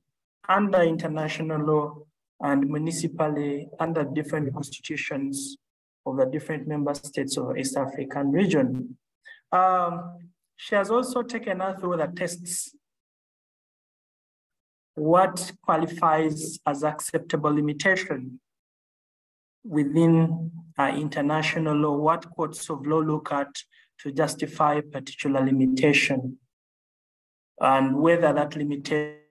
under international law and municipally under different constitutions of the different member states of East African region. Um, she has also taken us through the tests. What qualifies as acceptable limitation within uh, international law? What courts of law look at to justify particular limitation? And whether that limitation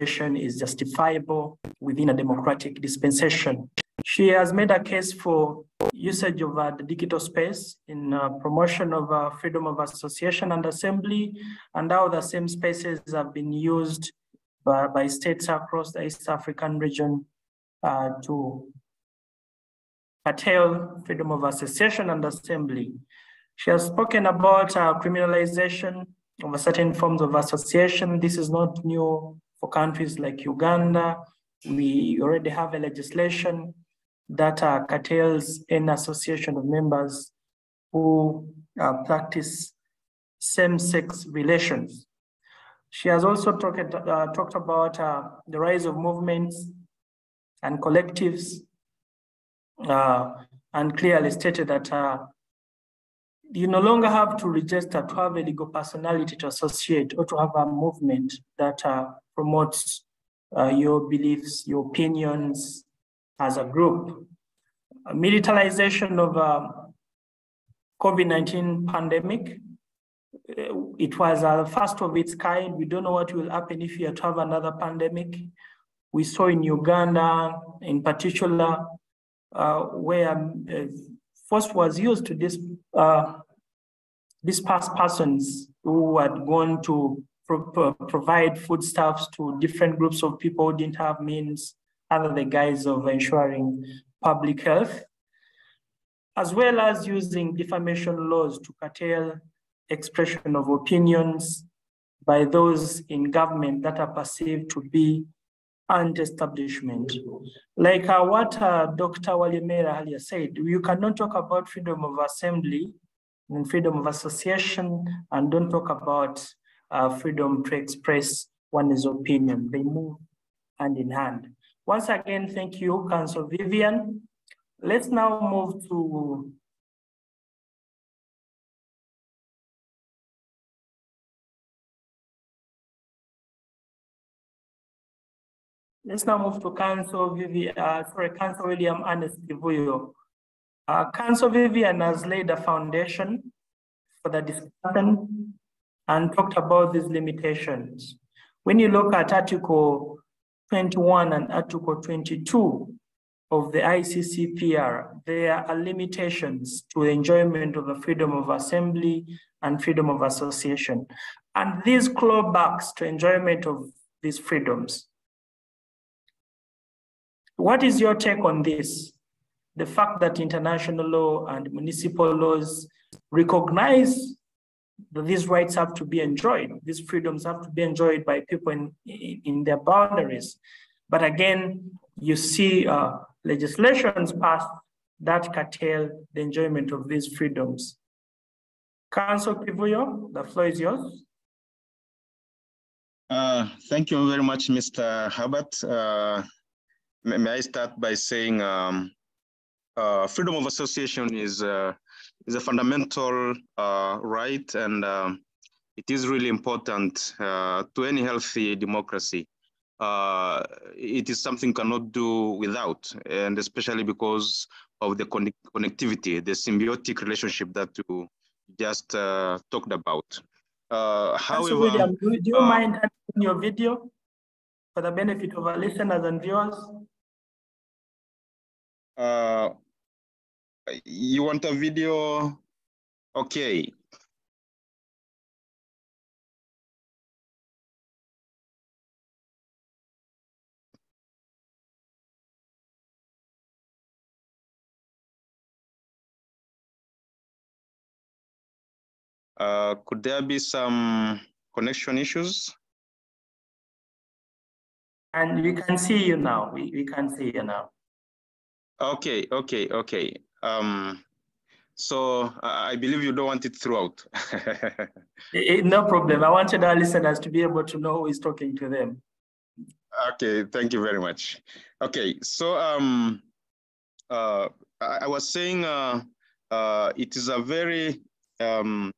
is justifiable within a democratic dispensation. She has made a case for usage of uh, the digital space in uh, promotion of uh, freedom of association and assembly, and how the same spaces have been used by, by states across the East African region uh, to curtail freedom of association and assembly. She has spoken about criminalization of certain forms of association. This is not new for countries like Uganda. We already have a legislation that uh, curtails any association of members who uh, practice same-sex relations. She has also talked, uh, talked about uh, the rise of movements and collectives uh, and clearly stated that uh, you no longer have to register to have a legal personality to associate or to have a movement that promotes your beliefs, your opinions, as a group. Militarization of uh, COVID-19 pandemic, uh, it was a first of its kind. We don't know what will happen if you have another pandemic. We saw in Uganda, in particular, uh, where uh, force was used to dis, uh, disperse persons who had gone to pro provide foodstuffs to different groups of people who didn't have means under the guise of ensuring public health, as well as using defamation laws to curtail expression of opinions by those in government that are perceived to be anti-establishment. Like uh, what uh, Dr. Walyemera earlier said, you cannot talk about freedom of assembly and freedom of association and don't talk about uh, freedom to express one's opinion. They move hand in hand. Once again, thank you, Counsel Vivian. Let's now move to Let's now move to Counsel Vivian, uh, sorry, Counsel William Ernest Kivuyo. Uh, Counsel Vivian has laid a foundation for the discussion and talked about these limitations. When you look at Article 21 and Article 22 of the ICCPR, there are limitations to the enjoyment of the freedom of assembly and freedom of association. And these clawbacks to enjoyment of these freedoms. What is your take on this? The fact that international law and municipal laws recognize these rights have to be enjoyed. These freedoms have to be enjoyed by people in, in their boundaries. But again, you see uh, legislations passed that curtail the enjoyment of these freedoms. Counsel Kivuyo, the floor is yours. Uh, thank you very much, Mr. Herbert. Uh, may, may, I start by saying um, uh, freedom of association is uh, is a fundamental uh, right and um, it is really important uh, to any healthy democracy. Uh, it is something cannot do without, and especially because of the con connectivity, the symbiotic relationship that you just uh, talked about. Uh, however, William, do, you uh, mind having your video for the benefit of our listeners and viewers? You want a video? Okay. Uh, could there be some connection issues? And we can see you now. We, we can see you now. Okay, okay, okay. Um, so I believe you don't want it throughout. *laughs* Eh, eh, no problem. I wanted our listeners to be able to know who is talking to them. Okay, thank you very much. Okay, so um, uh, I, I was saying uh, uh, it is a very um,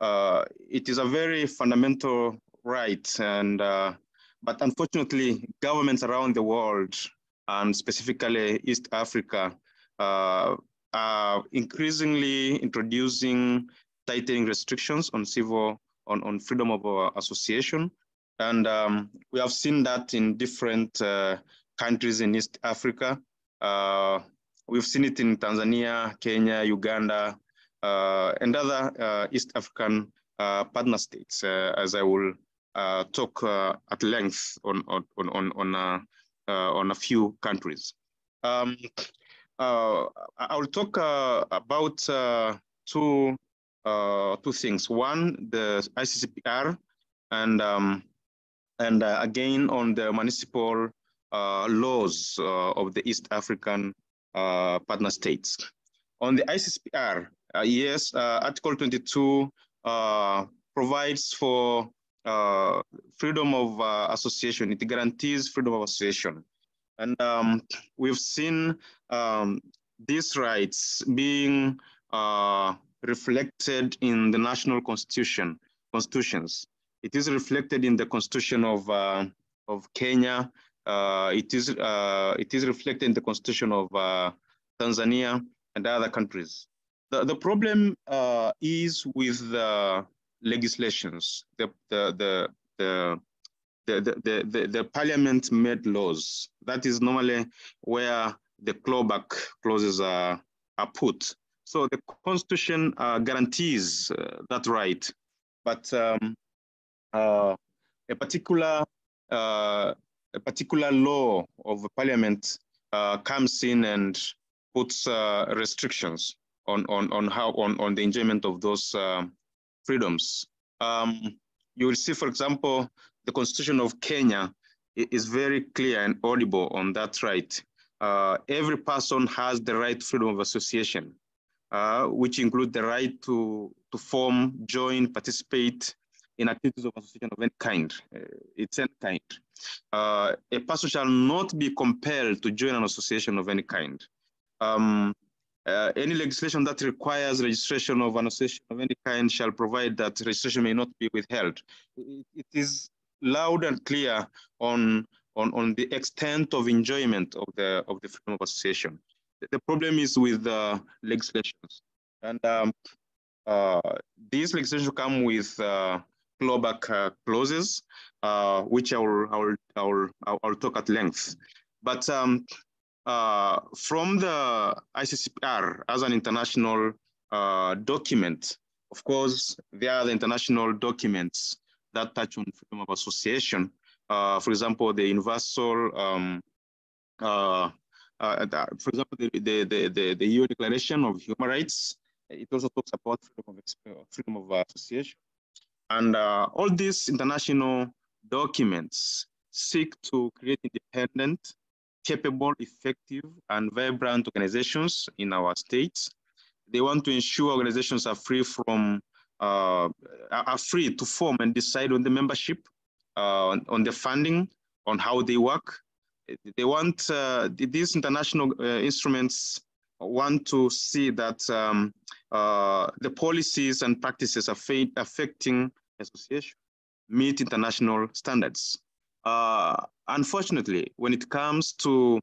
uh, it is a very fundamental right, and uh, but unfortunately, governments around the world and specifically East Africa uh, increasingly introducing tightening restrictions on civil, on, on freedom of uh, association. And um, we have seen that in different uh, countries in East Africa. Uh, we've seen it in Tanzania, Kenya, Uganda, uh, and other uh, East African uh, partner states, as I will talk at length on, on, on, on, on a few countries. Um, I will talk about two, two things. One, the ICCPR, and um, and uh, again on the municipal uh, laws uh, of the East African partner states. On the ICCPR, yes, Article 22 provides for freedom of association. It guarantees freedom of association. And um, we've seen um, these rights being uh, reflected in the national constitution, constitutions. It is reflected in the constitution of, uh, of Kenya. Uh, it, is, uh, it is reflected in the constitution of uh, Tanzania and other countries. The, the problem uh, is with the legislations, the, the, the, the the, the, the, the, parliament made laws. That is normally where the clawback clauses are, are put. So the constitution uh, guarantees uh, that right. But um, uh, a particular uh, a particular law of parliament uh, comes in and puts uh, restrictions on on on how on on the enjoyment of those freedoms. Um, you will see, for example, the constitution of Kenya is very clear and audible on that right. Uh, every person has the right freedom of association, which include the right to to form, join, participate, in activities of association of any kind. Uh, it's any kind. Uh, a person shall not be compelled to join an association of any kind. Um, uh, any legislation that requires registration of an association of any kind shall provide that registration may not be withheld. it, it is loud and clear on, on, on the extent of enjoyment of the, of the freedom of association. The problem is with the legislations. And um, uh, these legislations come with uh, clawback uh, clauses, uh, which I will, I, will, I, will, I will talk at length. But um, uh, from the ICCPR as an international uh, document, of course, there are the international documents that touch on freedom of association. Uh, for example, the universal, um, uh, for example, the, the, the, the, EU Declaration of Human Rights, it also talks about freedom of, freedom of association. And uh, all these international documents seek to create independent, capable, effective, and vibrant organizations in our states. They want to ensure organizations are free from uh, are free to form and decide on the membership, uh, on the funding, on how they work. They want uh, these international uh, instruments want to see that um, the policies and practices affecting association meet international standards. Uh, unfortunately, when it comes to,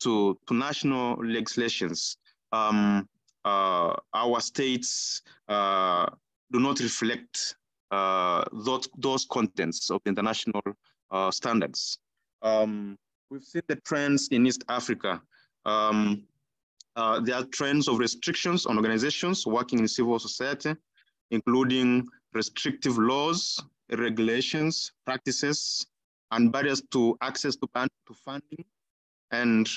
to, to national legislations, um, uh, our states uh, do not reflect those, those contents of international uh, standards. Um, we've seen the trends in East Africa. Um, uh, there are trends of restrictions on organizations working in civil society, including restrictive laws, regulations, practices, and barriers to access to, to funding. And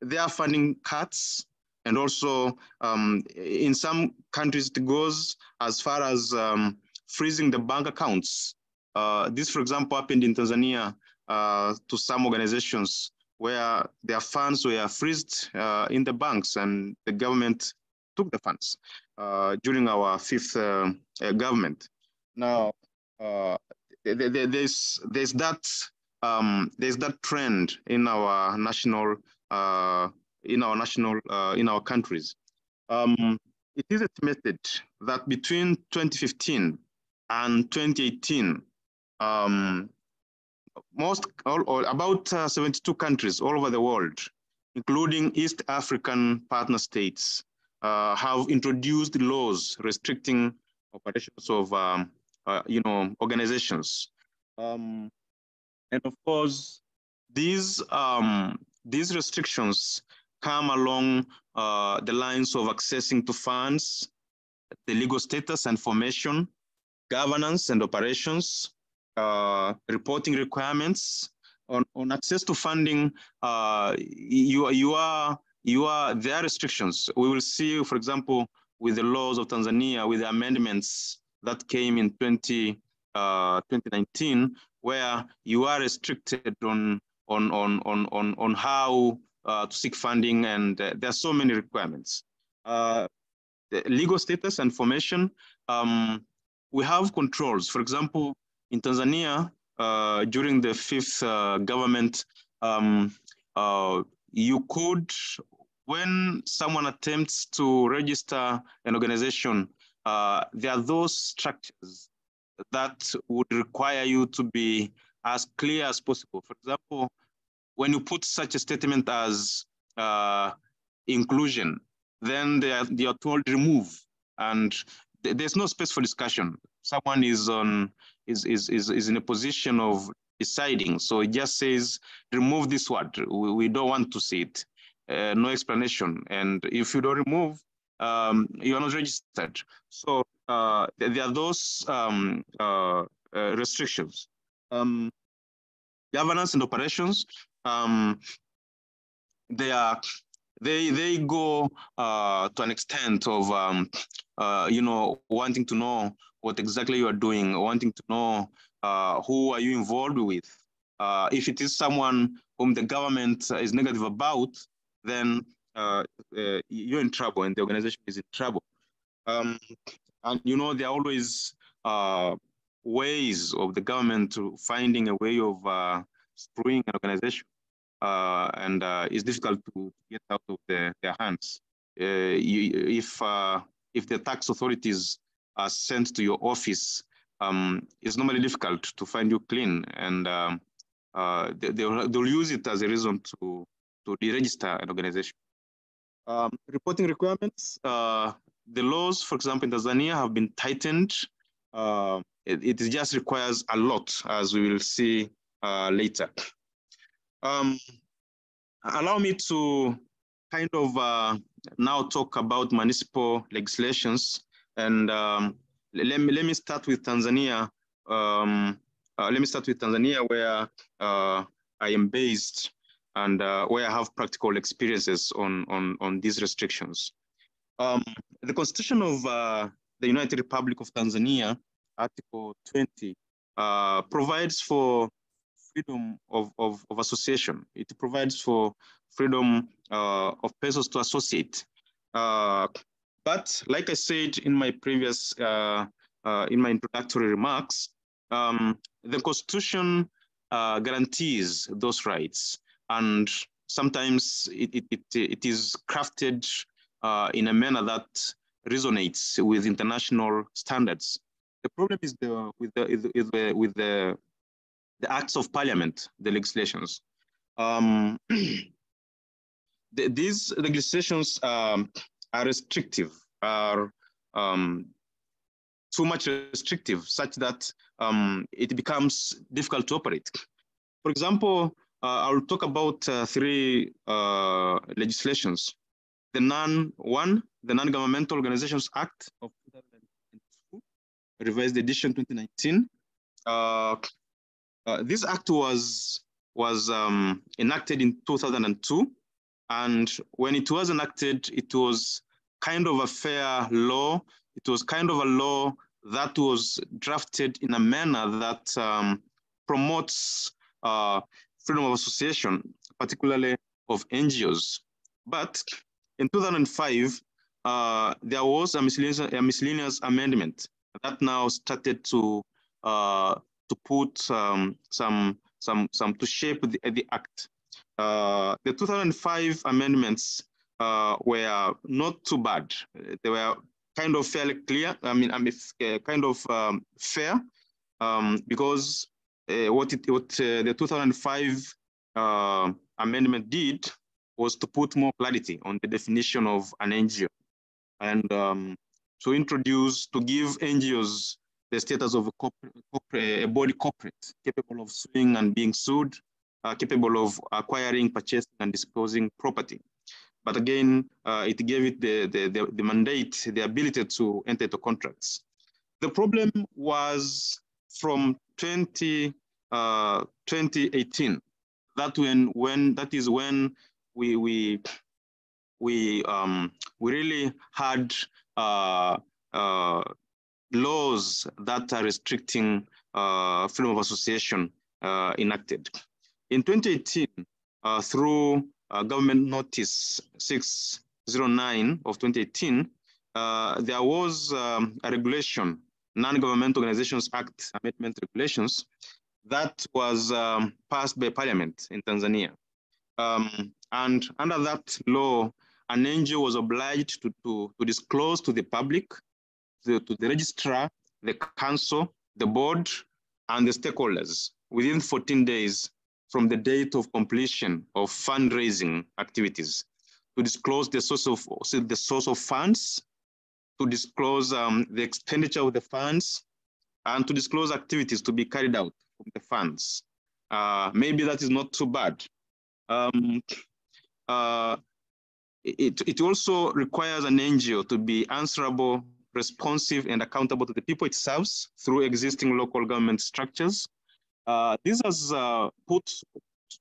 there are funding cuts. And also, um, in some countries, it goes as far as um, freezing the bank accounts. Uh, this, for example, happened in Tanzania uh, to some organizations where their funds were freezed uh, in the banks and the government took the funds uh, during our fifth uh, uh, government. Now, there's, there's, that, um, there's that trend in our national, in our national, in our countries. Um, it is estimated that between 2015 and 2018, um, most all, all about uh, 72 countries all over the world, including East African partner states, uh, have introduced laws restricting operations of um, uh, you know organizations. Um, And of course, these, um, these restrictions come along uh, the lines of accessing to funds, the legal status and formation, governance and operations, uh, reporting requirements. On, on access to funding, uh, you, you are, you are, there are restrictions. We will see, for example, with the laws of Tanzania, with the amendments that came in 20, uh, 2019, where you are restricted on, on, on, on, on, on how uh, to seek funding, and uh, there are so many requirements. Uh, legal status and formation, um, we have controls. For example, in Tanzania, uh, during the fifth uh, government, um, uh, you could, when someone attempts to register an organization, there are those structures that would require you to be as clear as possible. For example, when you put such a statement as uh, inclusion, then they are, they are told remove, and there's no space for discussion. Someone is on is, is is is in a position of deciding, so it just says remove this word. We, we don't want to see it. Uh, no explanation, and if you don't remove, um, you are not registered. So uh, there are those um, uh, uh restrictions. Um, governance and operations um, they are they they go uh, to an extent of um, uh, you know wanting to know what exactly you are doing, wanting to know uh, who are you involved with. Uh, if it is someone whom the government is negative about, then uh, uh, you're in trouble, and the organization is in trouble. Um, and you know there are always ways of the government to finding a way of screwing an organization and it's difficult to get out of the, their hands. You, if if the tax authorities are sent to your office, um, it's normally difficult to find you clean, and um, they, they'll, they'll use it as a reason to to deregister an organization. Um, reporting requirements. Uh, the laws, for example, in Tanzania have been tightened. Uh, it, it, just requires a lot, as we will see uh, later. Um, allow me to kind of uh, now talk about municipal legislations. And um, let, me, let me start with Tanzania. Um, uh, let me start with Tanzania where uh, I am based and uh, where I have practical experiences on, on, on these restrictions. Um, the Constitution of uh, the United Republic of Tanzania, Article 20, uh, provides for freedom of, of, of association. It provides for freedom uh, of persons to associate. Uh, but like I said in my previous, uh, in my introductory remarks, um, the Constitution guarantees those rights. And sometimes it, it, it, it is crafted uh, in a manner that resonates with international standards. The problem is the, with, the, with, the, with the the acts of parliament, the legislations. Um, *clears throat* the, these legislations um, are restrictive, are um, too much restrictive, such that um, it becomes difficult to operate. For example, uh, I'll talk about uh, three uh, legislations. The non one, the Non-Governmental Organizations Act of 2002, revised edition 2019. Uh, uh, this act was was um, enacted in 2002, and when it was enacted, it was kind of a fair law. It was kind of a law that was drafted in a manner that um, promotes uh, freedom of association, particularly of NGOs. But in 2005, uh, there was a miscellaneous, a miscellaneous, amendment that now started to uh, to put um, some, some, some, to shape the, the act. Uh, the 2005 amendments uh, were not too bad. They were kind of fairly clear. I mean, I mean, uh, kind of um, fair um, because uh, what, it, what uh, the 2005 uh, amendment did was to put more clarity on the definition of an NGO and um, to introduce, to give NGOs the status of a, corporate, a body corporate capable of suing and being sued, uh, capable of acquiring, purchasing, and disposing property. But again, uh, it gave it the, the, the, the, mandate, the ability to enter into contracts. The problem was from 20, uh, 2018. That when, when that is when we we we um, we really had uh, uh, laws that are restricting uh, freedom of association enacted. In 2018, uh, through uh, government notice 609 of 2018, uh, there was um, a regulation, Non-Government Organizations Act Amendment Regulations, that was um, passed by Parliament in Tanzania. Um, and under that law, an NGO was obliged to, to, to disclose to the public, to, to the registrar, the council, the board, and the stakeholders within 14 days from the date of completion of fundraising activities to disclose the source of the source of funds, to disclose um, the expenditure of the funds, and to disclose activities to be carried out from the funds. Uh, maybe that is not too bad. Um, uh, it, it also requires an NGO to be answerable, responsive, and accountable to the people it serves through existing local government structures this has uh, put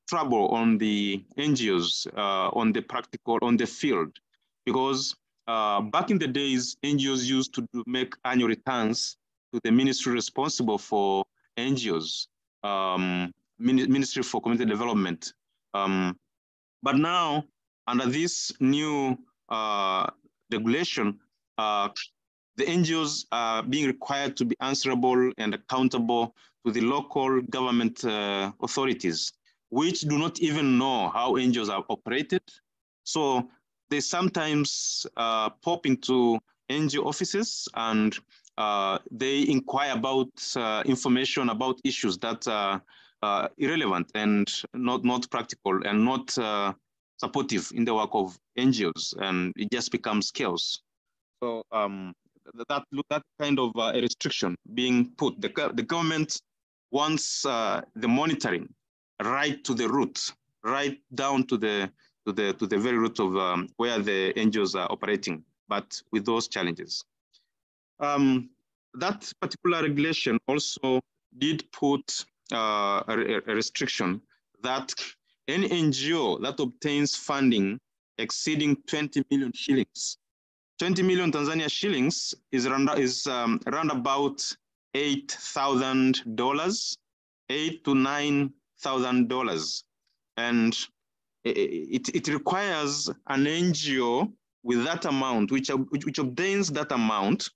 trouble on the NGOs uh, on the practical, on the field, because uh, back in the days, NGOs used to do, make annual returns to the ministry responsible for NGOs, um, Ministry for Community Development. Um, but now, under this new uh, regulation, uh, the NGOs are being required to be answerable and accountable to the local government uh, authorities, which do not even know how NGOs are operated. So they sometimes uh, pop into NGO offices and uh, they inquire about uh, information about issues that are uh, irrelevant and not, not practical and not uh, supportive in the work of NGOs, and it just becomes chaos. So um, that that kind of uh, a restriction being put, the, the government wants uh, the monitoring right to the root, right down to the to the to the very root of um, where the NGOs are operating, but with those challenges. Um, that particular regulation also did put uh, a, a restriction that any NGO that obtains funding exceeding 20 million shillings 20 million Tanzania shillings is around, is, um, around about $8,000, eight to $9,000. And it, it requires an NGO with that amount, which, which, which obtains that amount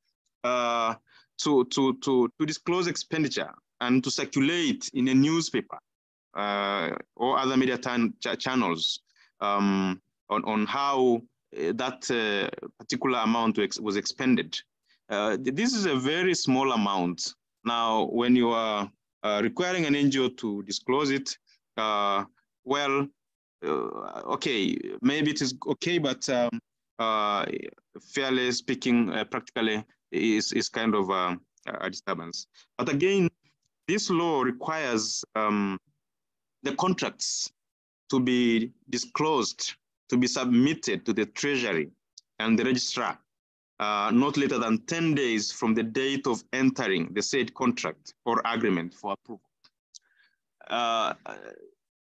uh, to, to, to, to disclose expenditure and to circulate in a newspaper uh, or other media ch channels um, on, on how that uh, particular amount was expended. Uh, this is a very small amount. Now, when you are requiring an NGO to disclose it, well, okay, maybe it is okay, but um, fairly speaking, practically, is, is kind of a, a, disturbance. But again, this law requires um, the contracts to be disclosed to be submitted to the Treasury and the registrar uh, not later than 10 days from the date of entering the said contract or agreement for approval. Uh,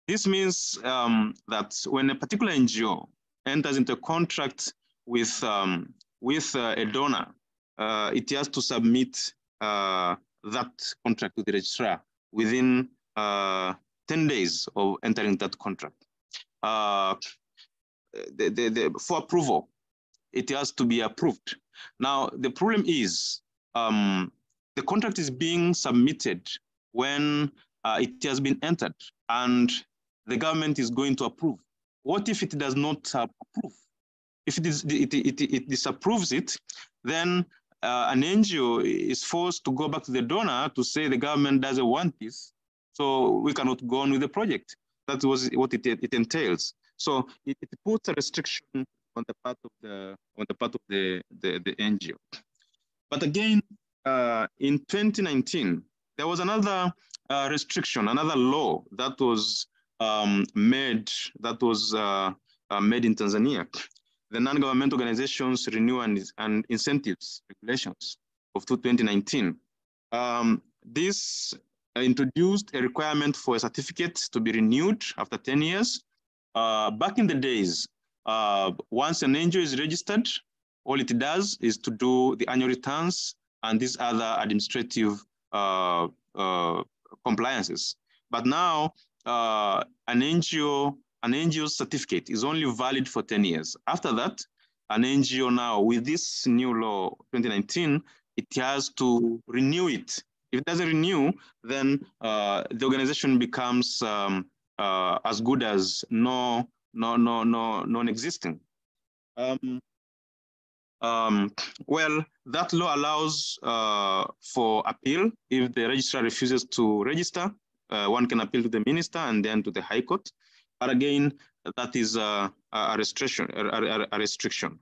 this means um, that when a particular NGO enters into a contract with, um, with uh, a donor, uh, it has to submit uh, that contract to the registrar within uh, 10 days of entering that contract the, the, the, for approval, it has to be approved. Now, the problem is um, the contract is being submitted when uh, it has been entered and the government is going to approve. What if it does not approve? If it, is, it, it, it disapproves it, then uh, an NGO is forced to go back to the donor to say the government doesn't want this, so we cannot go on with the project. That was what it, it entails. So it, it puts a restriction on the part of the on the part of the, the, the NGO. But again, uh, in 2019, there was another uh, restriction, another law that was um, made that was uh, uh, made in Tanzania. The non-government organizations renewal and, and incentives regulations of 2019. Um, this introduced a requirement for a certificate to be renewed after 10 years. Uh, back in the days, uh, once an NGO is registered, all it does is to do the annual returns and these other administrative uh, uh compliances. But now, uh, an NGO, an NGO certificate is only valid for 10 years. After that, an NGO now, with this new law 2019, it has to renew it. If it doesn't renew, then the organization becomes um, uh, as good as no, no, no, no, non-existing. Um, um, well, that law allows uh, for appeal if the registrar refuses to register. Uh, one can appeal to the minister and then to the High Court. But again, that is a, a restriction. A, a restriction.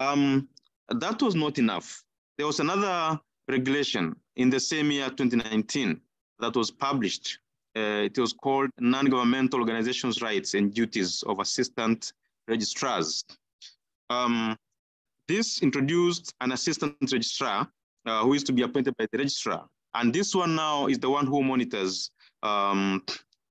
Um, that was not enough. There was another regulation in the same year, 2019, that was published. Uh, it was called Non-Governmental Organizations' Rights and Duties of Assistant Registrars. Um, this introduced an assistant registrar uh, who is to be appointed by the registrar. And this one now is the one who monitors um,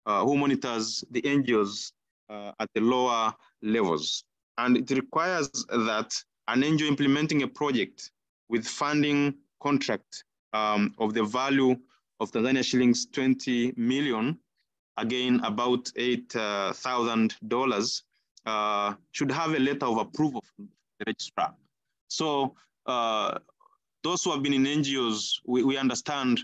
uh, who monitors the NGOs uh, at the lower levels. And it requires that an NGO implementing a project with funding contract um, of the value of Tanzania shillings 20 million, again about $8,000, uh, should have a letter of approval from the registrar. So uh, those who have been in NGOs, we, we understand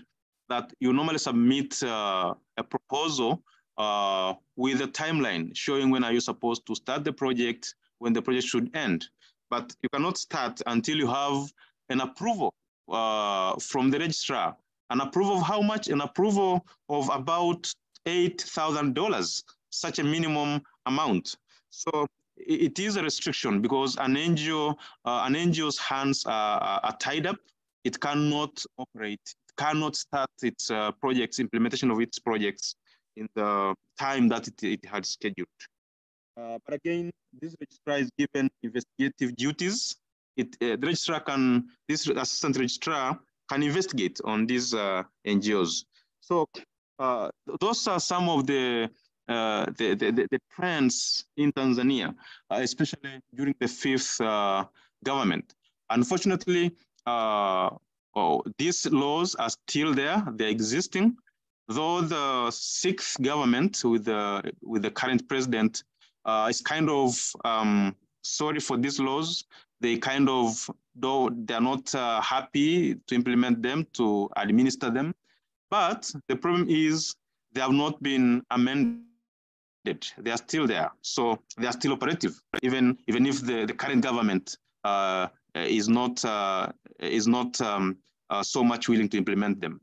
that you normally submit uh, a proposal uh, with a timeline showing when are you supposed to start the project, when the project should end. But you cannot start until you have an approval uh, from the registrar. An approval of how much? An approval of about $8,000, such a minimum amount. So it is a restriction because an NGO, uh, an NGO's hands are, are, tied up. It cannot operate, it cannot start its uh, projects, implementation of its projects in the time that it, it had scheduled. Uh, but again, this registrar is given investigative duties. It, uh, the registrar can, this assistant registrar can investigate on these uh, NGOs. So uh, those are some of the uh, the, the, the, trends in Tanzania, uh, especially during the fifth uh, government. Unfortunately, oh, these laws are still there, they're existing, though the sixth government with the, with the current president uh, is kind of um, sorry for these laws. They kind of, though they're not uh, happy to implement them, to administer them. But the problem is they have not been amended they are still there. So they are still operative, even, even if the, the current government uh, is not, uh, is not um, uh, so much willing to implement them.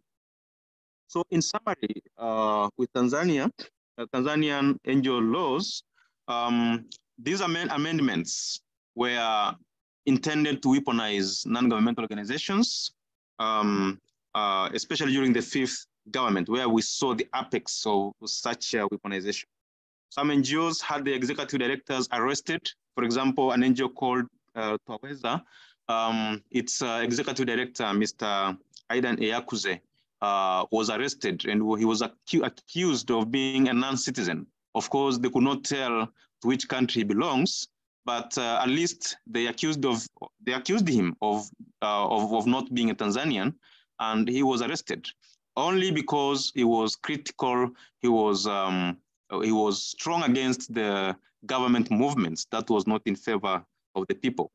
So in summary, uh, with Tanzania, uh, Tanzanian NGO laws, um, these amend amendments were intended to weaponize non-governmental organizations, um, uh, especially during the fifth government, where we saw the apex of such weaponization. Some NGOs had the executive directors arrested. For example, an NGO called uh, um, its uh, executive director, Mr. Aidan Eyakuze, uh, was arrested and he was acu accused of being a non-citizen. Of course, they could not tell to which country he belongs, but uh, at least they accused of they accused him of, uh, of, of not being a Tanzanian, and he was arrested only because he was critical. He was um, he was strong against the government movements that was not in favor of the people.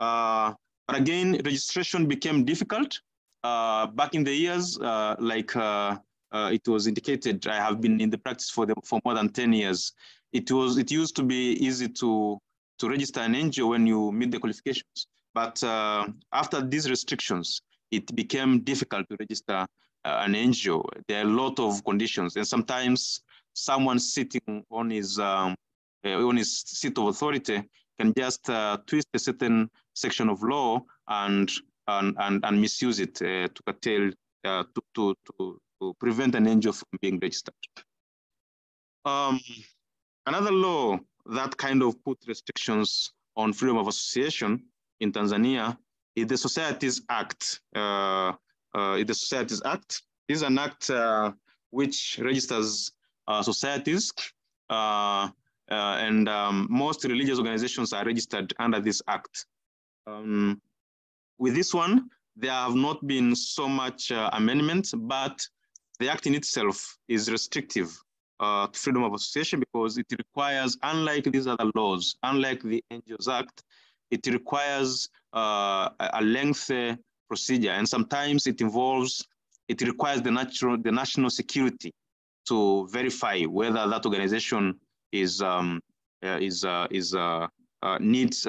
Uh, but again, registration became difficult. Uh, back in the years, uh, like uh, it was indicated, I have been in the practice for, the, for more than 10 years. It, was, it used to be easy to, to register an NGO when you meet the qualifications. But after these restrictions, it became difficult to register an NGO. There are a lot of conditions, and sometimes someone sitting on his um, uh, on his seat of authority can just uh, twist a certain section of law and and, and, and misuse it to curtail, to, to, to, to prevent an NGO from being registered. Um, another law that kind of put restrictions on freedom of association in Tanzania is the Societies Act. Uh, uh, the Societies Act is an act uh, which registers uh, societies uh, uh, and um, most religious organizations are registered under this act. Um, with this one, there have not been so much amendments, but the act in itself is restrictive uh, freedom of association because it requires, unlike these other laws, unlike the NGOs Act, it requires uh, a lengthy procedure, and sometimes it involves, it requires the natural, the national security to verify whether that organization is um, uh, is uh, is uh, uh needs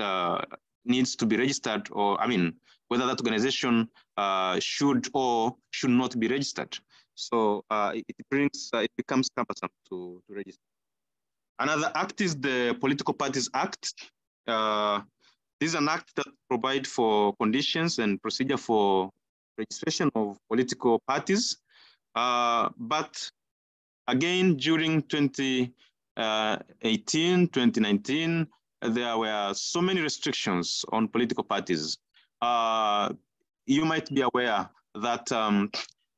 needs to be registered, or I mean, whether that organization should or should not be registered. So it brings it becomes cumbersome to, to register. Another act is the Political Parties Act. this is an act that provides for conditions and procedure for registration of political parties. but Again, during 2018, uh, 2019, there were so many restrictions on political parties. Uh, you might be aware that um,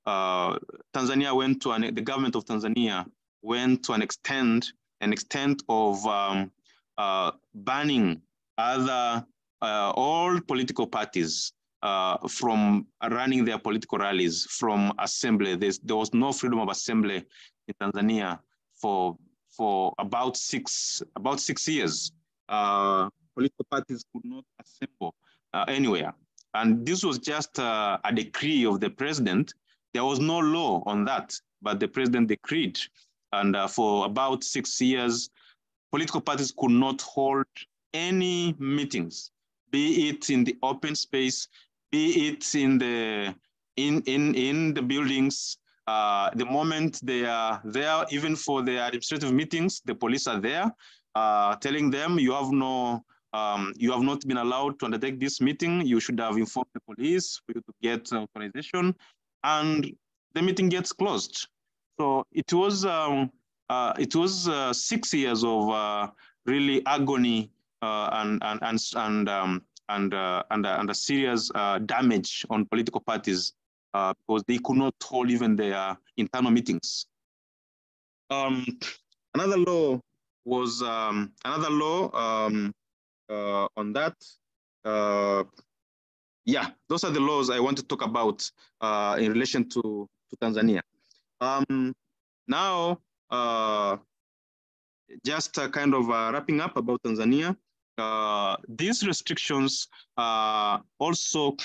uh, Tanzania went to an, the government of Tanzania went to an extent, an extent of um, uh, banning other, uh, all political parties uh, from running their political rallies, from assembly. There's, there was no freedom of assembly in Tanzania for for about six about six years. Uh, political parties could not assemble anywhere, and this was just a decree of the president. There was no law on that, but the president decreed, and uh, for about six years, political parties could not hold any meetings, be it in the open space, be it in the in in in the buildings. Uh, the moment they are there, even for the administrative meetings, the police are there uh, telling them you have no, um, you have not been allowed to undertake this meeting. You should have informed the police for you to get authorization, and the meeting gets closed. So it was um, uh, it was uh, six years of uh, really agony uh, and and and and um, and, and, and a serious damage on political parties uh, because they could not hold even their internal meetings. Um, another law was um, another law um, uh, on that. Uh, yeah, those are the laws I want to talk about uh, in relation to, to Tanzania. Um, now, uh, just kind of uh, wrapping up about Tanzania, these restrictions are also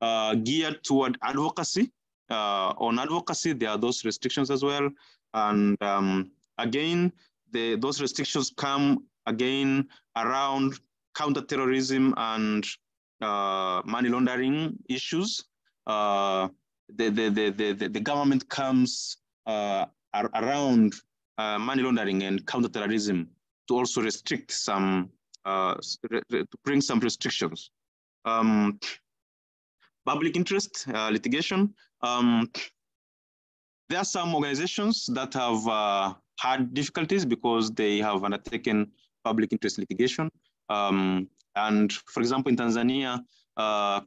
uh, geared toward advocacy. Uh, on advocacy, there are those restrictions as well. And um, again, the, those restrictions come again around counterterrorism and uh, money laundering issues. Uh, the, the, the, the, the government comes uh, around uh, money laundering and counterterrorism to also restrict some, uh, to bring some restrictions. Um, public interest uh, litigation. Um, there are some organizations that have uh, had difficulties because they have undertaken public interest litigation. Um, and for example, in Tanzania, uh,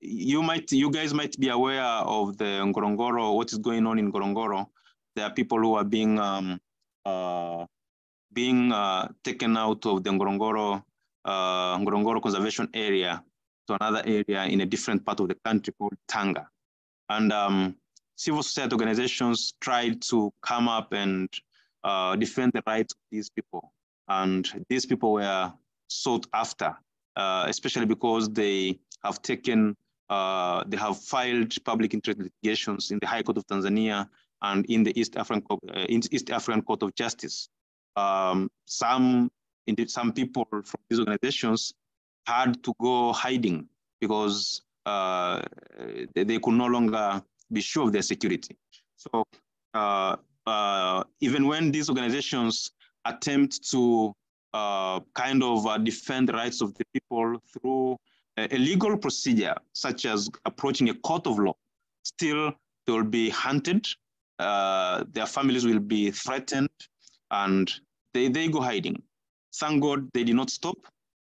you might, you guys might be aware of the Ngorongoro, what is going on in Ngorongoro. There are people who are being um, uh, being uh, taken out of the Ngorongoro uh, Ngorongoro conservation area to another area in a different part of the country called Tanga. And um, civil society organizations tried to come up and uh, defend the rights of these people. And these people were sought after, uh, especially because they have taken, uh, they have filed public interest litigations in the High Court of Tanzania and in the East African, uh, East African Court of Justice. Um, some, indeed, some people from these organizations had to go hiding because uh, they, they, could no longer be sure of their security. So uh, uh, even when these organizations attempt to uh, kind of uh, defend the rights of the people through a, legal procedure, such as approaching a court of law, still they will be hunted, uh, their families will be threatened, and they, they go hiding. Thank God they did not stop.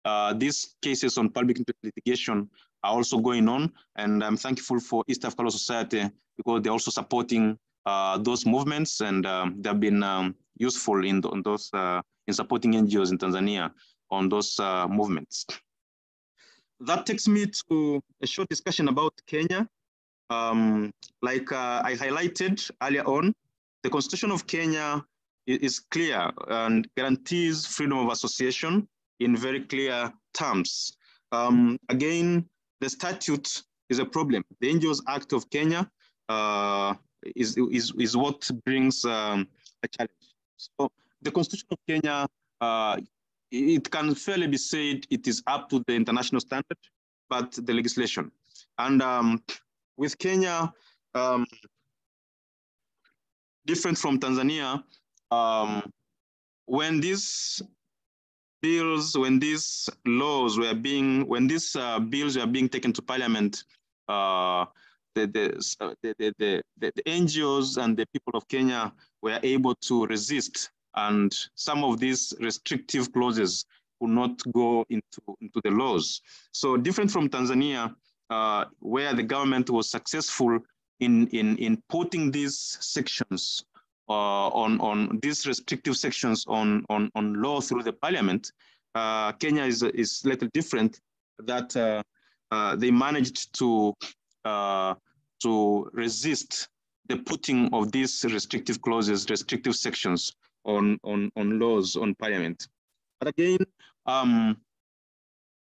Uh, these cases on public litigation are also going on, and I'm thankful for East African Society because they're also supporting uh, those movements, and um, they've been um, useful in, in those in supporting NGOs in Tanzania on those uh, movements. That takes me to a short discussion about Kenya. Um, like uh, I highlighted earlier on, the Constitution of Kenya is clear and guarantees freedom of association in very clear terms. Um, again, the statute is a problem. The NGOs Act of Kenya uh, is, is, is what brings um, a challenge. So the Constitution of Kenya, uh, it can fairly be said it is up to the international standard, but the legislation. And um, with Kenya, um, different from Tanzania, um, when these bills, when these laws were being, when these uh, bills were being taken to parliament, uh, the, the, the, the, the, the NGOs and the people of Kenya were able to resist and some of these restrictive clauses will not go into, into the laws. So different from Tanzania, uh, where the government was successful in, in, in putting these sections uh, on, on these restrictive sections on, on, on law through the parliament, uh, Kenya is, is little different that uh, uh, they managed to, uh, to resist the putting of these restrictive clauses, restrictive sections on, on, on laws on parliament. But again, um,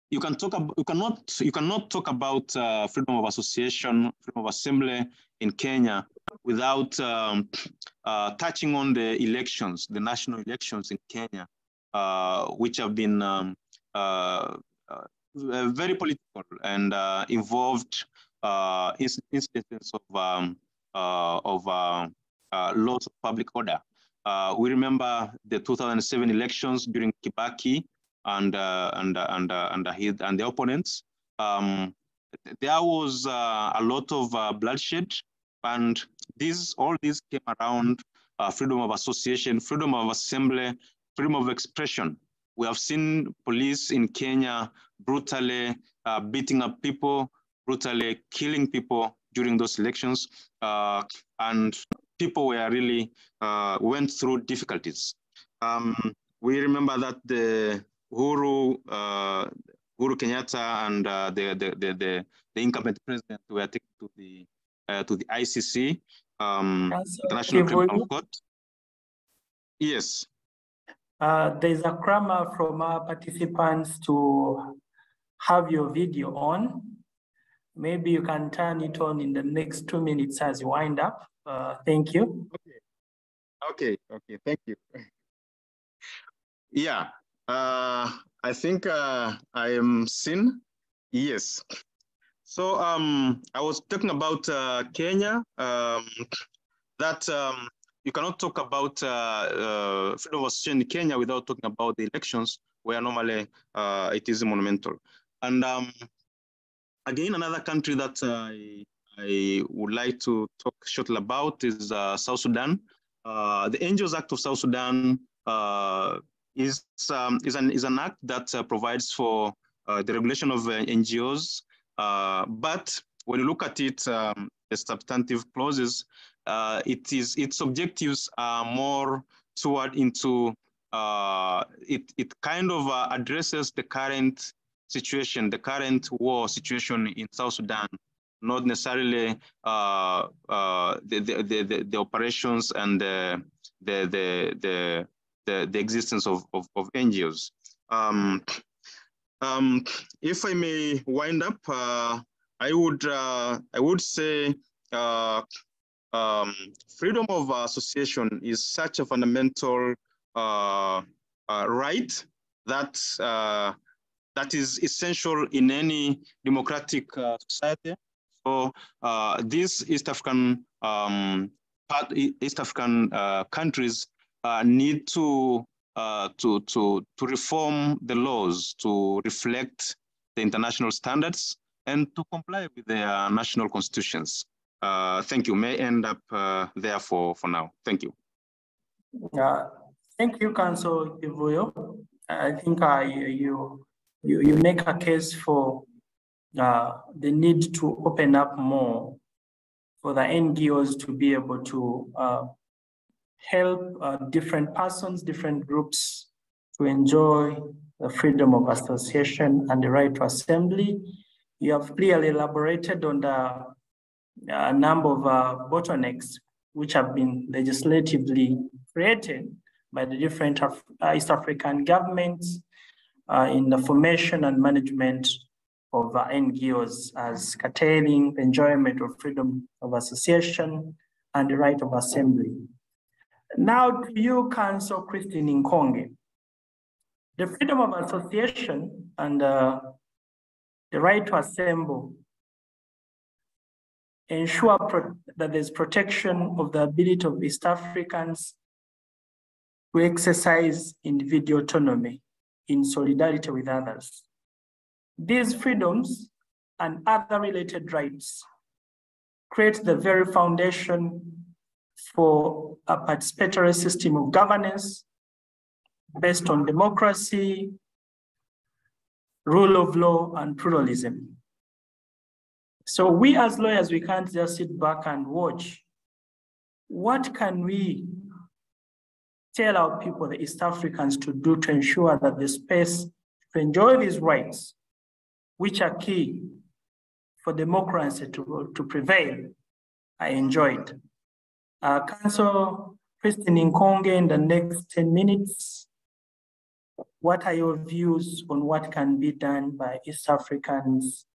you can talk about, you cannot, you cannot talk about uh, freedom of association, freedom of assembly in Kenya without um, uh, touching on the elections, the national elections in Kenya, uh, which have been um, uh, uh, very political and uh, involved instances of, um, of laws of public order. Uh, we remember the 2007 elections during Kibaki and uh, and uh, and uh, and, his, and the opponents. Um, there was uh, a lot of uh, bloodshed, and this all this came around freedom of association, freedom of assembly, freedom of expression. We have seen police in Kenya brutally beating up people, brutally killing people during those elections, and people were really uh, went through difficulties. Um, we remember that the Uhuru, uh, Uhuru Kenyatta and uh, the, the, the, the, the incumbent president were taken to the, uh, to the ICC, um, International Criminal Court. Yes. Uh, there's a clamor from our participants to have your video on. Maybe you can turn it on in the next two minutes as you wind up. Uh, thank you. Okay. Okay. Okay. Thank you. yeah. Uh, I think uh, I am seen. Yes. So um, I was talking about uh, Kenya. Um, that um, you cannot talk about uh, freedom of association in Kenya without talking about the elections, where normally uh, it is monumental. And um, again, another country that I I would like to talk shortly about is uh, South Sudan. Uh, the NGOs Act of South Sudan uh, is, um, is, an, is an act that uh, provides for uh, the regulation of uh, NGOs. but when you look at it, um, the substantive clauses, it is, its objectives are more toward into, it, it kind of addresses the current situation, the current war situation in South Sudan not necessarily uh, uh, the, the, the, the, operations and the, the, the, the, the, existence of, of, of NGOs. Um, um, if I may wind up, uh, I would uh, I would say uh, um, freedom of association is such a fundamental uh, right that that is essential in any democratic society. So uh, these East African um, part, East African uh, countries uh, need to uh, to to to reform the laws to reflect the international standards and to comply with their national constitutions. Uh, thank you. May end up uh, there for, for now. Thank you. Uh, thank you, Counsel. I think you, you, you make a case for uh, the need to open up more for the NGOs to be able to uh, help uh, different persons, different groups to enjoy the freedom of association and the right to assembly. You have clearly elaborated on the a number of uh, bottlenecks which have been legislatively created by the different Af East African governments uh, in the formation and management of NGOs as curtailing the enjoyment of freedom of association and the right of assembly. Now to you, Counsel Christine Nkonge. The freedom of association and uh, the right to assemble ensure that there's protection of the ability of East Africans to exercise individual autonomy in solidarity with others. These freedoms and other related rights create the very foundation for a participatory system of governance based on democracy, rule of law, and pluralism. So we as lawyers, we can't just sit back and watch. What can we tell our people, the East Africans, to do to ensure that the space to enjoy these rights, which are key for democracy to, to prevail, are enjoyed? Uh, Counsel Christine Nkonge, in the next 10 minutes, what are your views on what can be done by East Africans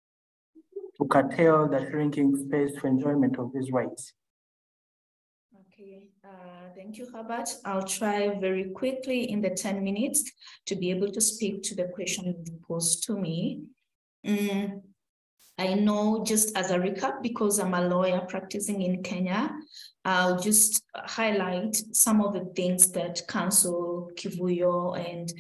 to curtail the shrinking space for enjoyment of these rights. Okay, uh, thank you, Herbert. I'll try very quickly in the 10 minutes to be able to speak to the question you posed to me. Mm, I know just as a recap, because I'm a lawyer practicing in Kenya, I'll just highlight some of the things that Counsel Kivuyo and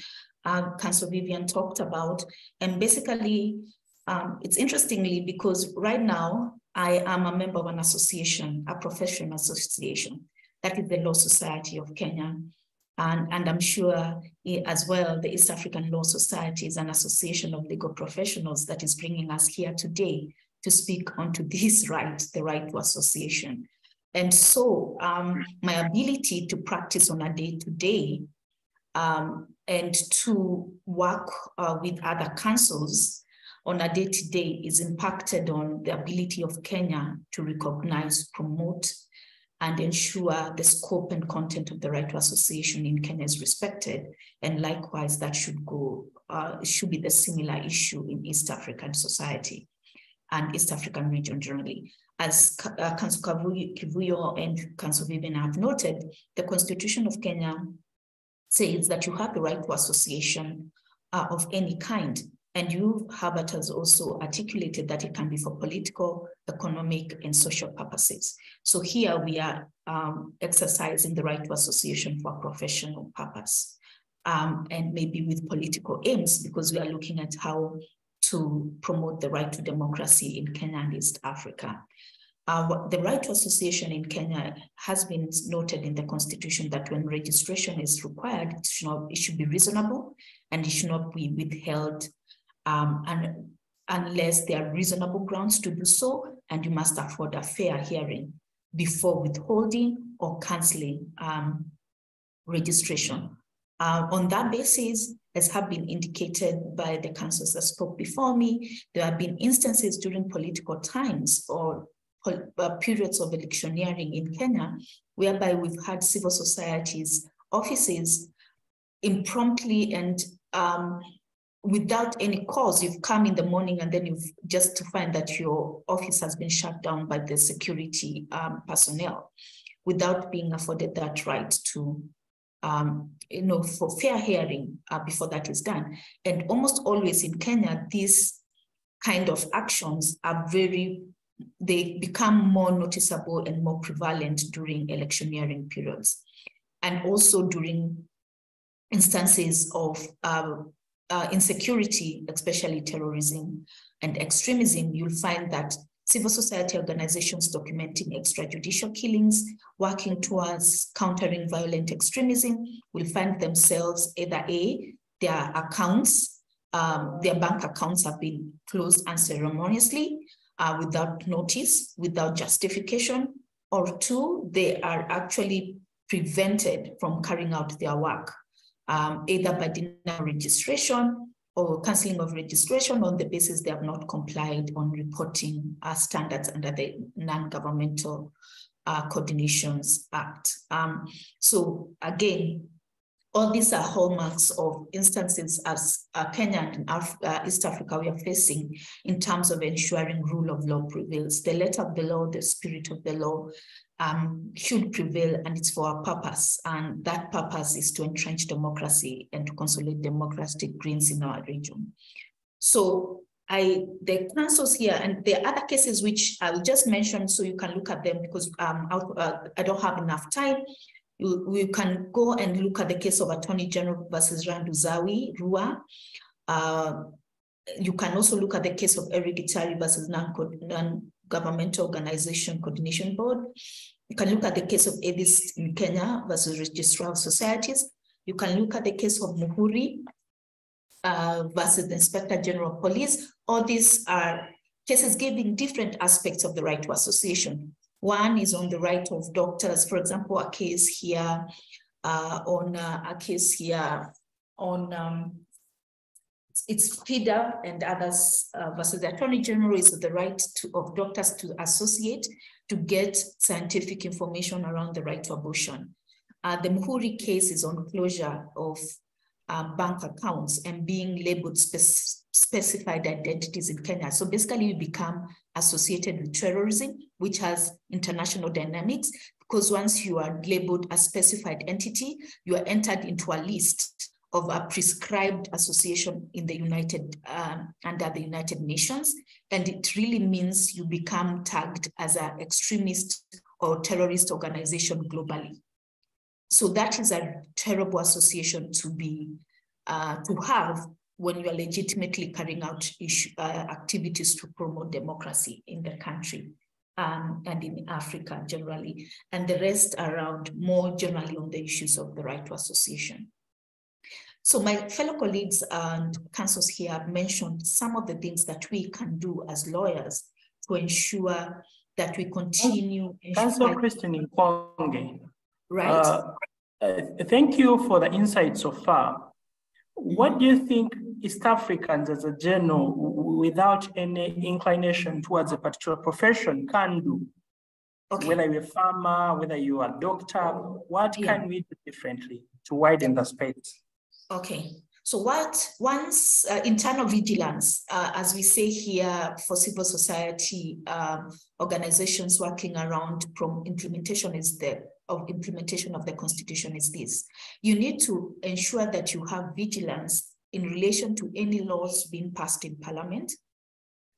uh, Counsel Vivian talked about. And basically, um, it's interestingly because right now I am a member of an association, a professional association, that is the Law Society of Kenya. And, and I'm sure as well, the East African Law Society is an association of legal professionals that is bringing us here today to speak onto *laughs* this right, the right to association. And so um, my ability to practice on a day-to-day um, and to work uh, with other counsels on a day-to-day is impacted on the ability of Kenya to recognize, promote, and ensure the scope and content of the right to association in Kenya is respected. And likewise, that should go, uh, should be the similar issue in East African society and East African region generally. As uh, Counsel Kivuyo and Counsel Vivian have noted, the Constitution of Kenya says that you have the right to association uh, of any kind and you, Herbert, has also articulated that it can be for political, economic, and social purposes. So here we are um, exercising the right to association for a professional purpose. Um, and maybe with political aims, because we are looking at how to promote the right to democracy in Kenya and East Africa. Uh, the right to association in Kenya has been noted in the constitution that when registration is required, it should, not, it should be reasonable and it should not be withheld um, and unless there are reasonable grounds to do so, and you must afford a fair hearing before withholding or canceling um, registration. Uh, on that basis, as have been indicated by the counsels that spoke before me, there have been instances during political times or uh, periods of electioneering in Kenya, whereby we've had civil societies offices impromptu and um, without any cause, you've come in the morning and then you've just to find that your office has been shut down by the security um, personnel without being afforded that right to, um, you know, for fair hearing uh, before that is done. And almost always in Kenya, these kind of actions are very, they become more noticeable and more prevalent during electioneering periods. And also during instances of um, uh, insecurity, especially terrorism and extremism, you'll find that civil society organizations documenting extrajudicial killings, working towards countering violent extremism, will find themselves either A, their accounts, um, their bank accounts have been closed unceremoniously uh, without notice, without justification, or two, they are actually prevented from carrying out their work, um, either by denial registration or cancelling of registration on the basis they have not complied on reporting uh, standards under the Non-Governmental uh, Coordinations Act. Um, so again, all these are hallmarks of instances as uh, Kenya and Af uh, East Africa we are facing in terms of ensuring rule of law prevails. The letter of the law, the spirit of the law um, should prevail and it's for a purpose. And that purpose is to entrench democracy and to consolidate democratic greens in our region. So I the counsels here and the other cases which I will just mention so you can look at them because um, uh, I don't have enough time. You, you can go and look at the case of Attorney General versus Randu Nzai, Ruwa. Uh, you can also look at the case of Eric Gitari versus Non-Governmental Organization Coordination Board. You can look at the case of Atheists in Kenya versus Registrar Societies. You can look at the case of Muhuri uh, versus the Inspector General of Police. All these are cases giving different aspects of the right to association. One is on the right of doctors, for example, a case here uh, on uh, a case here on um, it's FIDA and others uh, versus the Attorney General is the right to, of doctors to associate to get scientific information around the right to abortion. Uh, the Muhuri case is on closure of uh, bank accounts and being labeled spec specified identities in Kenya. So basically you become associated with terrorism, which has international dynamics, because once you are labeled a specified entity, you are entered into a list of a prescribed association in the United, um, under the United Nations. And it really means you become tagged as an extremist or terrorist organization globally. So that is a terrible association to be, uh, to have when you are legitimately carrying out issue, uh, activities to promote democracy in the country um, and in Africa generally, and the rest around more generally on the issues of the right to association. So my fellow colleagues and counsels here have mentioned some of the things that we can do as lawyers to ensure that we continue. Councillor Christine Nkonge. Right. Uh, uh, thank you for the insight so far. What do you think East Africans as a general, without any inclination towards a particular profession, can do? Okay. Whether you're a farmer, whether you are a doctor, what yeah. can we do differently to widen the space? Okay. So what once uh, internal vigilance, uh, as we say here for civil society um, organizations working around from implementation is the of implementation of the constitution is this. You need to ensure that you have vigilance in relation to any laws being passed in parliament.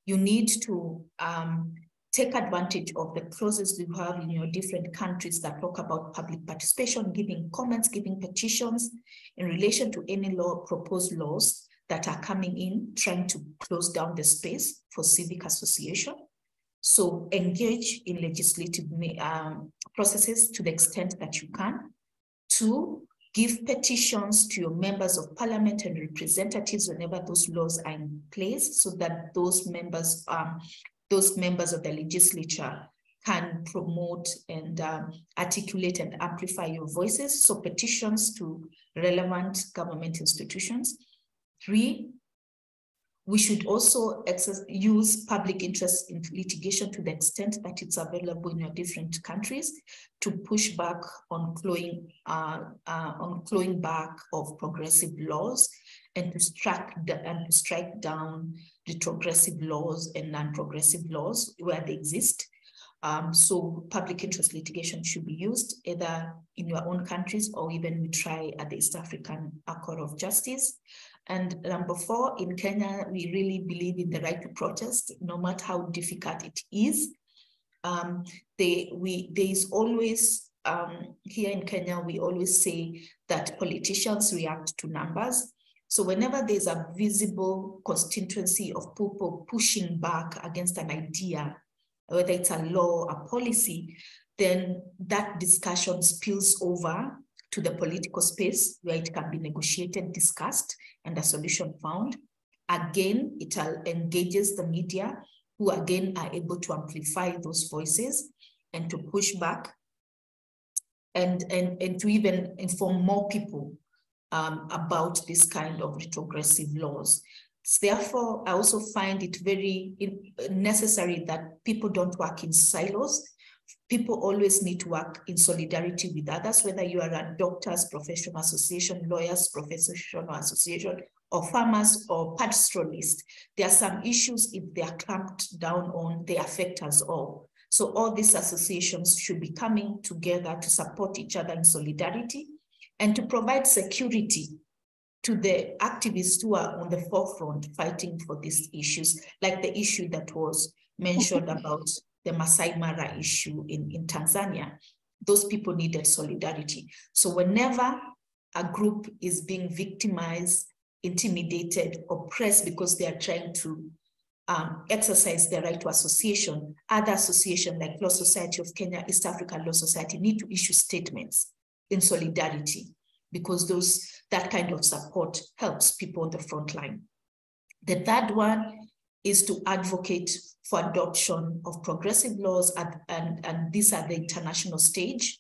You need to um, take advantage of the clauses you have in your different countries that talk about public participation, giving comments, giving petitions in relation to any law, proposed laws that are coming in, trying to close down the space for civic association. So engage in legislative um, processes to the extent that you can. Two, give petitions to your members of parliament and representatives whenever those laws are in place so that those members um, those members of the legislature can promote and um, articulate and amplify your voices. So petitions to relevant government institutions. Three, we should also use public interest in litigation to the extent that it's available in your different countries to push back on clawing, uh, uh, on clawing back of progressive laws and to strike and to strike down retrogressive laws and non-progressive laws where they exist. Um, so public interest litigation should be used either in your own countries or even we try at the East African Court of Justice. And number four, in Kenya, we really believe in the right to protest, no matter how difficult it is. Um, they, we, there is always, um, here in Kenya, we always say that politicians react to numbers. So whenever there's a visible constituency of people pushing back against an idea, whether it's a law, a policy, then that discussion spills over to the political space where it can be negotiated, discussed, and a solution found. Again, it engages the media, who again are able to amplify those voices and to push back and, and, and to even inform more people um, about this kind of retrogressive laws. Therefore, I also find it very necessary that people don't work in silos. People always need to work in solidarity with others, whether you are a doctors professional association, lawyers professional association, or farmers or pastoralists. There are some issues, if they are clamped down on, they affect us all. So all these associations should be coming together to support each other in solidarity and to provide security to the activists who are on the forefront fighting for these issues, like the issue that was mentioned *laughs* about the Masai Mara issue in, in Tanzania. Those people needed solidarity. So whenever a group is being victimized, intimidated, oppressed because they are trying to um, exercise their right to association. Other associations like Law Society of Kenya, East African Law Society need to issue statements in solidarity because those that kind of support helps people on the front line. The third one is to advocate for adoption of progressive laws at, and, and these are the international stage.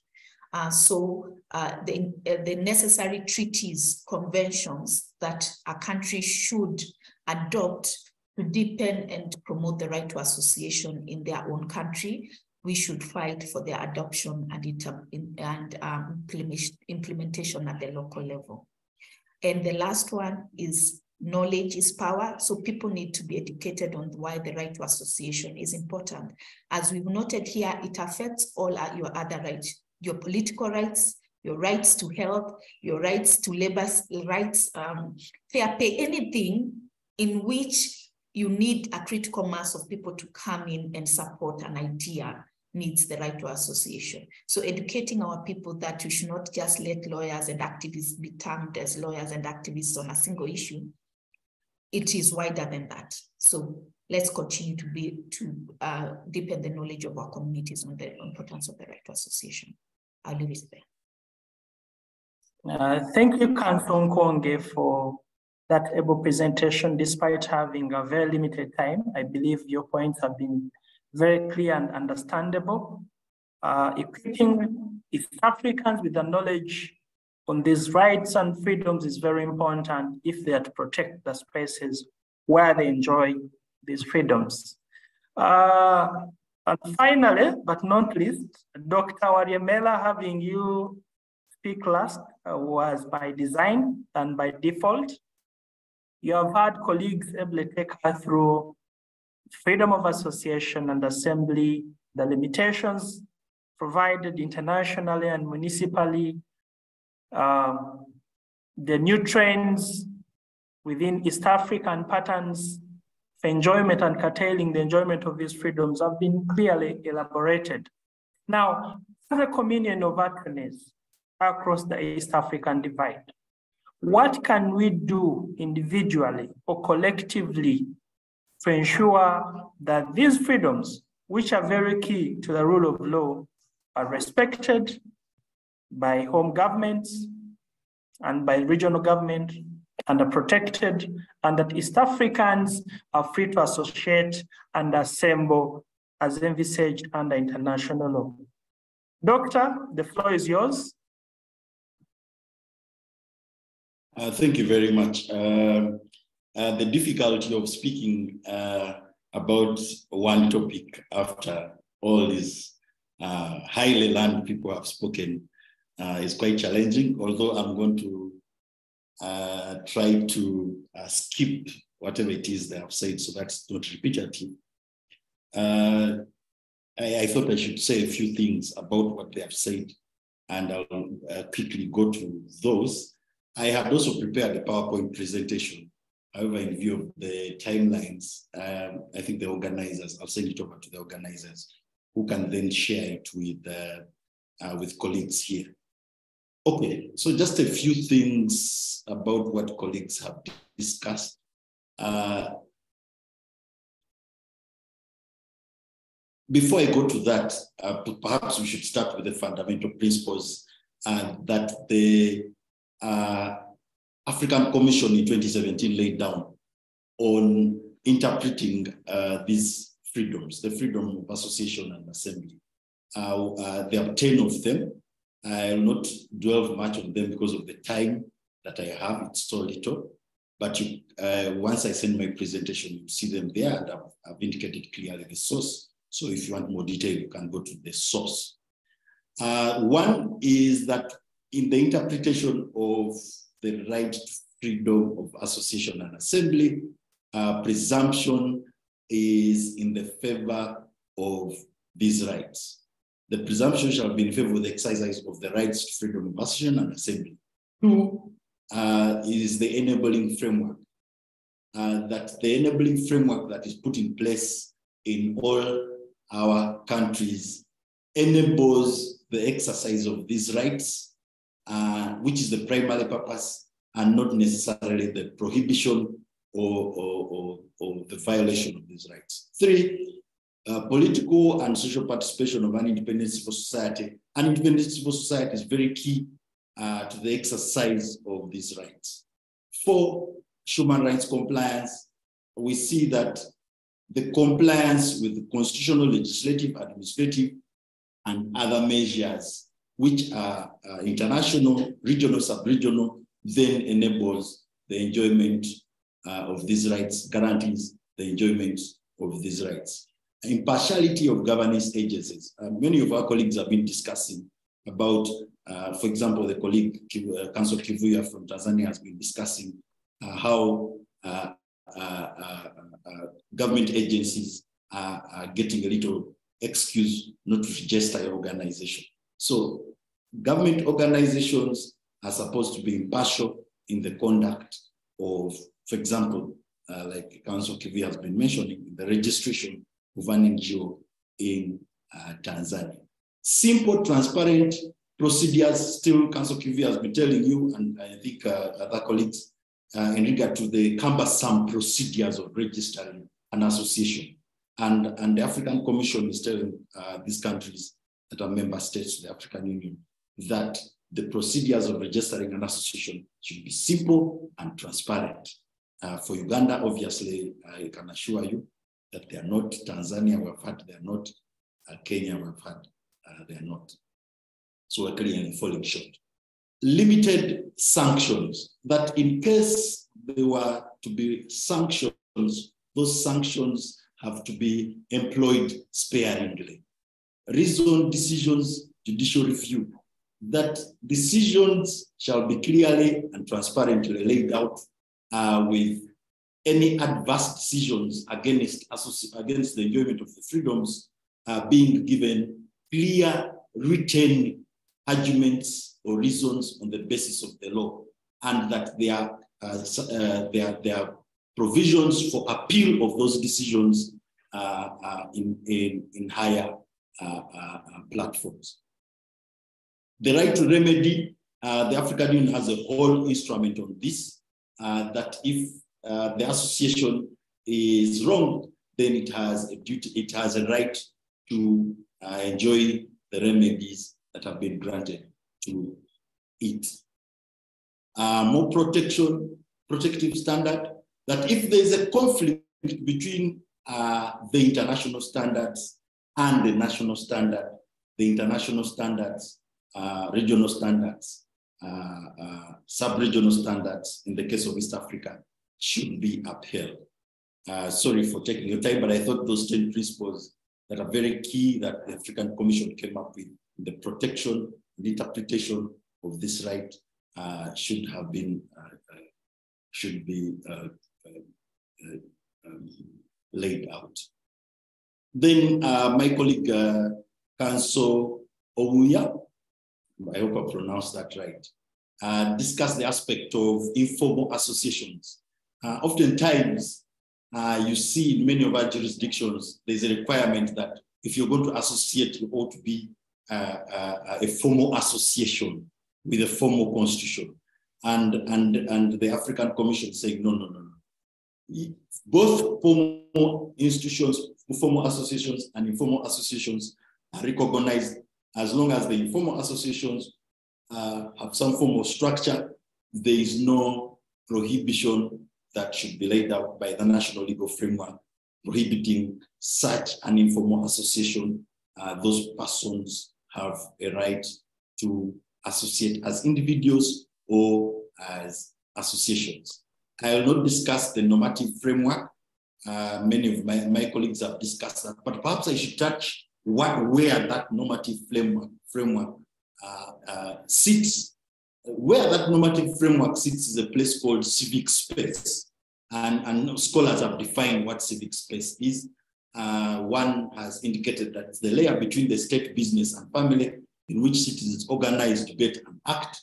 Uh, so uh, the, uh, the necessary treaties, conventions that a country should adopt to deepen and promote the right to association in their own country, we should fight for their adoption and, and um, implementation at the local level. And the last one is knowledge is power. So people need to be educated on why the right to association is important. As we've noted here, it affects all your other rights, your political rights, your rights to health, your rights to labor rights, um, fair pay, anything in which you need a critical mass of people to come in and support an idea needs the right to association. So educating our people that we should not just let lawyers and activists be termed as lawyers and activists on a single issue. It is wider than that. So let's continue to be to uh, deepen the knowledge of our communities on the importance of the right to association. I'll leave it there. Uh, thank you, Councillor Nkonge, for that able presentation despite having a very limited time. I believe your points have been very clear and understandable. Uh, equipping East Africans with the knowledge on these rights and freedoms is very important if they are to protect the spaces where they enjoy these freedoms. Uh, and finally, but not least, Dr. Walyemera, having you speak last uh, was by design and by default. You have had colleagues able to take her through freedom of association and assembly, the limitations provided internationally and municipally, um, the new trends within East African patterns for enjoyment and curtailing the enjoyment of these freedoms have been clearly elaborated. Now, as a communion of attorneys across the East African divide, what can we do individually or collectively to ensure that these freedoms, which are very key to the rule of law, are respected by home governments and by regional government and are protected, and that East Africans are free to associate and assemble as envisaged under international law. Doctor, the floor is yours. Uh, thank you very much. Uh, uh, the difficulty of speaking uh, about one topic after all these uh, highly learned people have spoken uh, is quite challenging, although I'm going to try to skip whatever it is they have said so that's not repetitive. I, I, thought I should say a few things about what they have said, and I'll quickly go to those. I had also prepared a PowerPoint presentation. However, in view of the timelines, um, I think the organizers, I'll send it over to the organizers who can then share it with, uh, uh, with colleagues here. Okay, so just a few things about what colleagues have discussed. Uh, before I go to that, uh, perhaps we should start with the fundamental principles uh, that the uh, African Commission in 2017 laid down on interpreting uh, these freedoms, the freedom of association and assembly. Uh, uh, there are 10 of them. I will not dwell much on them because of the time that I have, it's so little. But you, uh, once I send my presentation, you see them there and I've, I've, indicated clearly the source. So if you want more detail, you can go to the source. Uh, one is that in the interpretation of the right to freedom of association and assembly, uh, presumption is in the favor of these rights. The presumption shall be in favor of the exercise of the rights to freedom of association and assembly. Two uh, is the enabling framework. Uh, that the enabling framework that is put in place in all our countries enables the exercise of these rights, uh, which is the primary purpose, and not necessarily the prohibition or, or, or, or the violation of these rights. Three, uh, political and social participation of an independent civil society. An independent civil society is very key uh, to the exercise of these rights. Four, human rights compliance. We see that the compliance with the constitutional, legislative, administrative, and other measures, which are uh, international, regional, sub-regional, then enables the enjoyment uh, of these rights, guarantees the enjoyment of these rights. Impartiality of governance agencies. Uh, many of our colleagues have been discussing about, uh, for example, the colleague, uh, Counsel Kivuya from Tanzania has been discussing uh, how government agencies are, are, getting a little excuse not to register an organization. So government organizations are supposed to be impartial in the conduct of for example, uh, like Counsel Kivuya has been mentioning, the registration of an NGO in uh, Tanzania. Simple, transparent procedures, still Counsel Kivuya has been telling you, and I think uh, other colleagues, uh, in regard to the cumbersome procedures of registering an association. And, and the African Commission is telling uh, these countries that are member states of the African Union that the procedures of registering an association should be simple and transparent. Uh, for Uganda, obviously, I can assure you that they are not Tanzania, we've had, they are not uh, Kenya, we've had, uh, they are not. So we're clearly falling short. Limited sanctions, that in case they were to be sanctions, those sanctions have to be employed sparingly. Reasoned decisions, judicial review, that decisions shall be clearly and transparently laid out uh, with any adverse decisions against, against the enjoyment of the freedoms uh, being given clear written arguments or reasons on the basis of the law, and that there are, uh, uh, there, there are provisions for appeal of those decisions uh, uh, in, in, in higher platforms. The right to remedy, the African Union has a whole instrument on this, uh, that if uh, the association is wrong, then it has a duty, it has a right to uh, enjoy the remedies that have been granted to it. Uh, more protection, protective standard, that if there is a conflict between uh, the international standards and the national standard, the international standards, uh, regional standards, uh, uh, sub-regional standards in the case of East Africa should be upheld. Uh, sorry for taking your time, but I thought those 10 principles that are very key that the African Commission came up with, the protection and interpretation of this right uh, should have been, uh, uh should be um, laid out. Then my colleague, uh, Kanso I hope I pronounced that right, uh, discuss the aspect of informal associations. Uh, oftentimes, uh, you see in many of our jurisdictions, there's a requirement that if you're going to associate, you ought to be uh, uh, a formal association. with a formal constitution. And, and, and the African Commission saying, no, no, no, no. Both formal institutions, formal associations and informal associations are recognized as long as the informal associations uh, have some form of structure, there is no prohibition that should be laid out by the national legal framework prohibiting such an informal association. Uh, those persons have a right to associate as individuals or as associations. I will not discuss the normative framework. Uh, many of my, my colleagues have discussed that, but perhaps I should touch what, where that normative framework, framework uh, uh, sits. Where that normative framework sits is a place called civic space. And, and scholars have defined what civic space is. Uh, one has indicated that the layer between the state business and family in which citizens organize, debate, and act.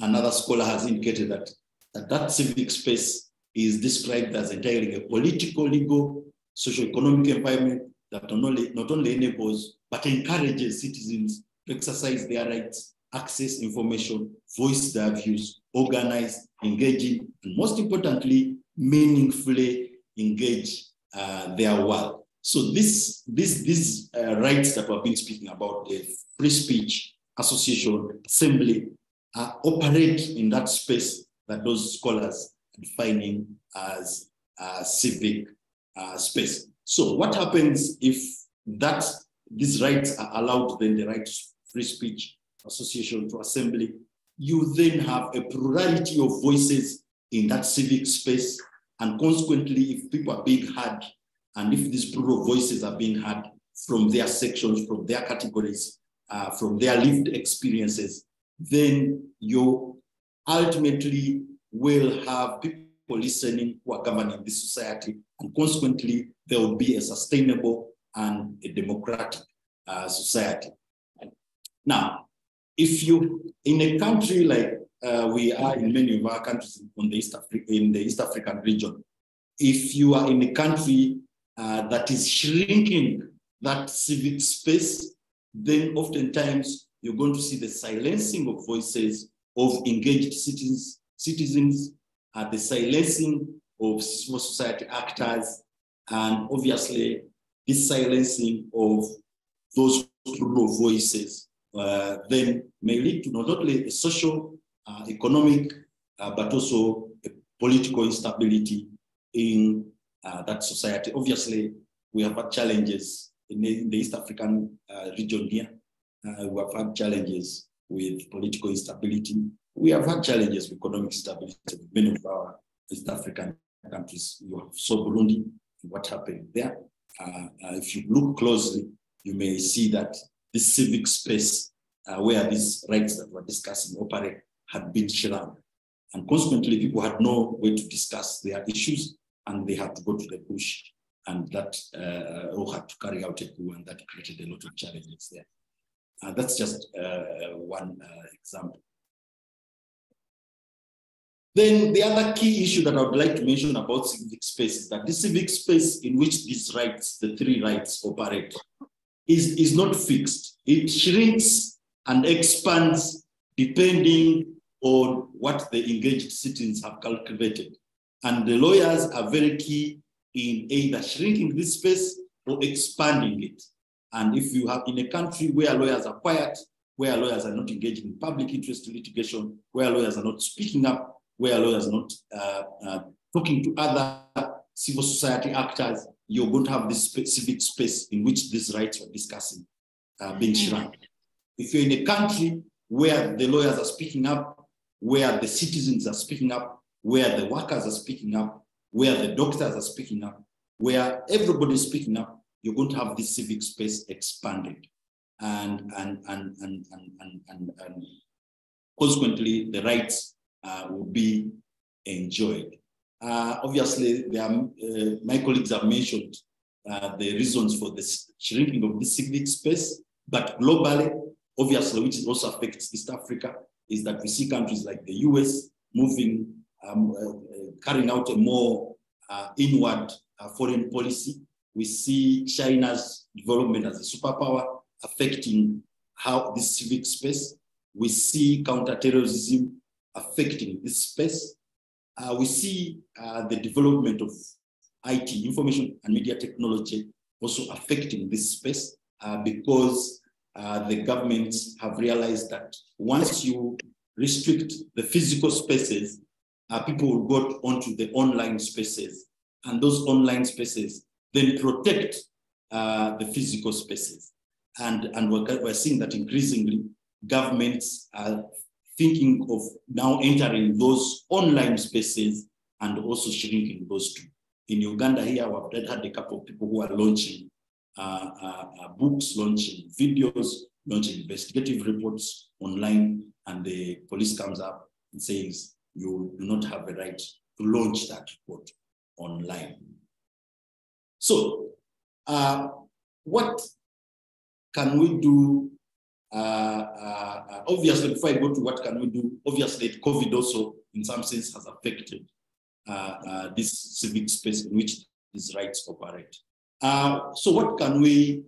Another scholar has indicated that that, that civic space is described as entailing a political, legal, socio-economic environment that not only, not only enables, but encourages citizens to exercise their rights, access information, voice their views, organize, engaging, and most importantly, meaningfully engage uh, their world. So this, this, these uh, rights that we've been speaking about, the free speech, association, assembly, uh, operate in that space that those scholars are defining as uh, civic uh, space. So what happens if that these rights are allowed, then the right free speech, association, to assembly, you then have a plurality of voices in that civic space. And consequently, if people are being heard, and if these plural voices are being heard from their sections, from their categories, uh, from their lived experiences, then you ultimately will have people listening who are governing this society. And consequently, there will be a sustainable and a democratic uh, society. Now, if you, in a country like uh, we are in many of our countries on the East Afri in the East African region, if you are in a country uh, that is shrinking that civic space, then oftentimes you're going to see the silencing of voices of engaged citizens, citizens uh, the silencing of civil society actors, and obviously the silencing of those plural voices uh, then may lead to not only a social, uh, economic, uh, but also a political instability in uh, that society. Obviously, we have had challenges in the, in the East African uh, region here. We have had challenges with political instability. We have had challenges with economic stability many of our East African countries. You have saw Burundi, what happened there. if you look closely, you may see that the civic space uh, where these rights that we're discussing operate had been shrunk. And consequently, people had no way to discuss their issues and they had to go to the bush and that uh, or had to carry out a coup and that created a lot of challenges there. Uh, that's just uh, one uh, example. Then the other key issue that I would like to mention about civic space is that the civic space in which these rights, the three rights operate, is, is not fixed. It shrinks and expands depending on what the engaged citizens have calculated. And the lawyers are very key in either shrinking this space or expanding it. And if you have in a country where lawyers are quiet, where lawyers are not engaging in public interest litigation, where lawyers are not speaking up, where lawyers are not uh, uh, talking to other civil society actors, you're going to have this specific space in which these rights we're discussing are being mm-hmm. shrunk. If you're in a country where the lawyers are speaking up, where the citizens are speaking up, where the workers are speaking up, where the doctors are speaking up, where everybody is speaking up, you're going to have this civic space expanded. And, and, and, and, and, and, and, and consequently, the rights uh, will be enjoyed. Uh, obviously, are, uh, my colleagues have mentioned uh, the reasons for the shrinking of the civic space, but globally, obviously, which also affects East Africa, is that we see countries like the US moving, um, uh, uh, carrying out a more inward foreign policy. We see China's development as a superpower affecting how this civic space. we see counterterrorism affecting this space. Uh, we see uh, the development of IT, information and media technology, also affecting this space uh, because uh, the governments have realized that once you restrict the physical spaces, uh, people will go onto the online spaces, and those online spaces then protect uh, the physical spaces. And, and we're, we're seeing that increasingly governments are thinking of now entering those online spaces and also shrinking those two. In Uganda here, we've had a couple of people who are launching uh, uh, uh, books, launching videos, launching investigative reports online, and the police comes up and says, you do not have a right to launch that report online. So, uh, what can we do? Uh, uh, obviously, before I go to what can we do, obviously, COVID also, in some sense, has affected this civic space in which these rights operate. so, what can we?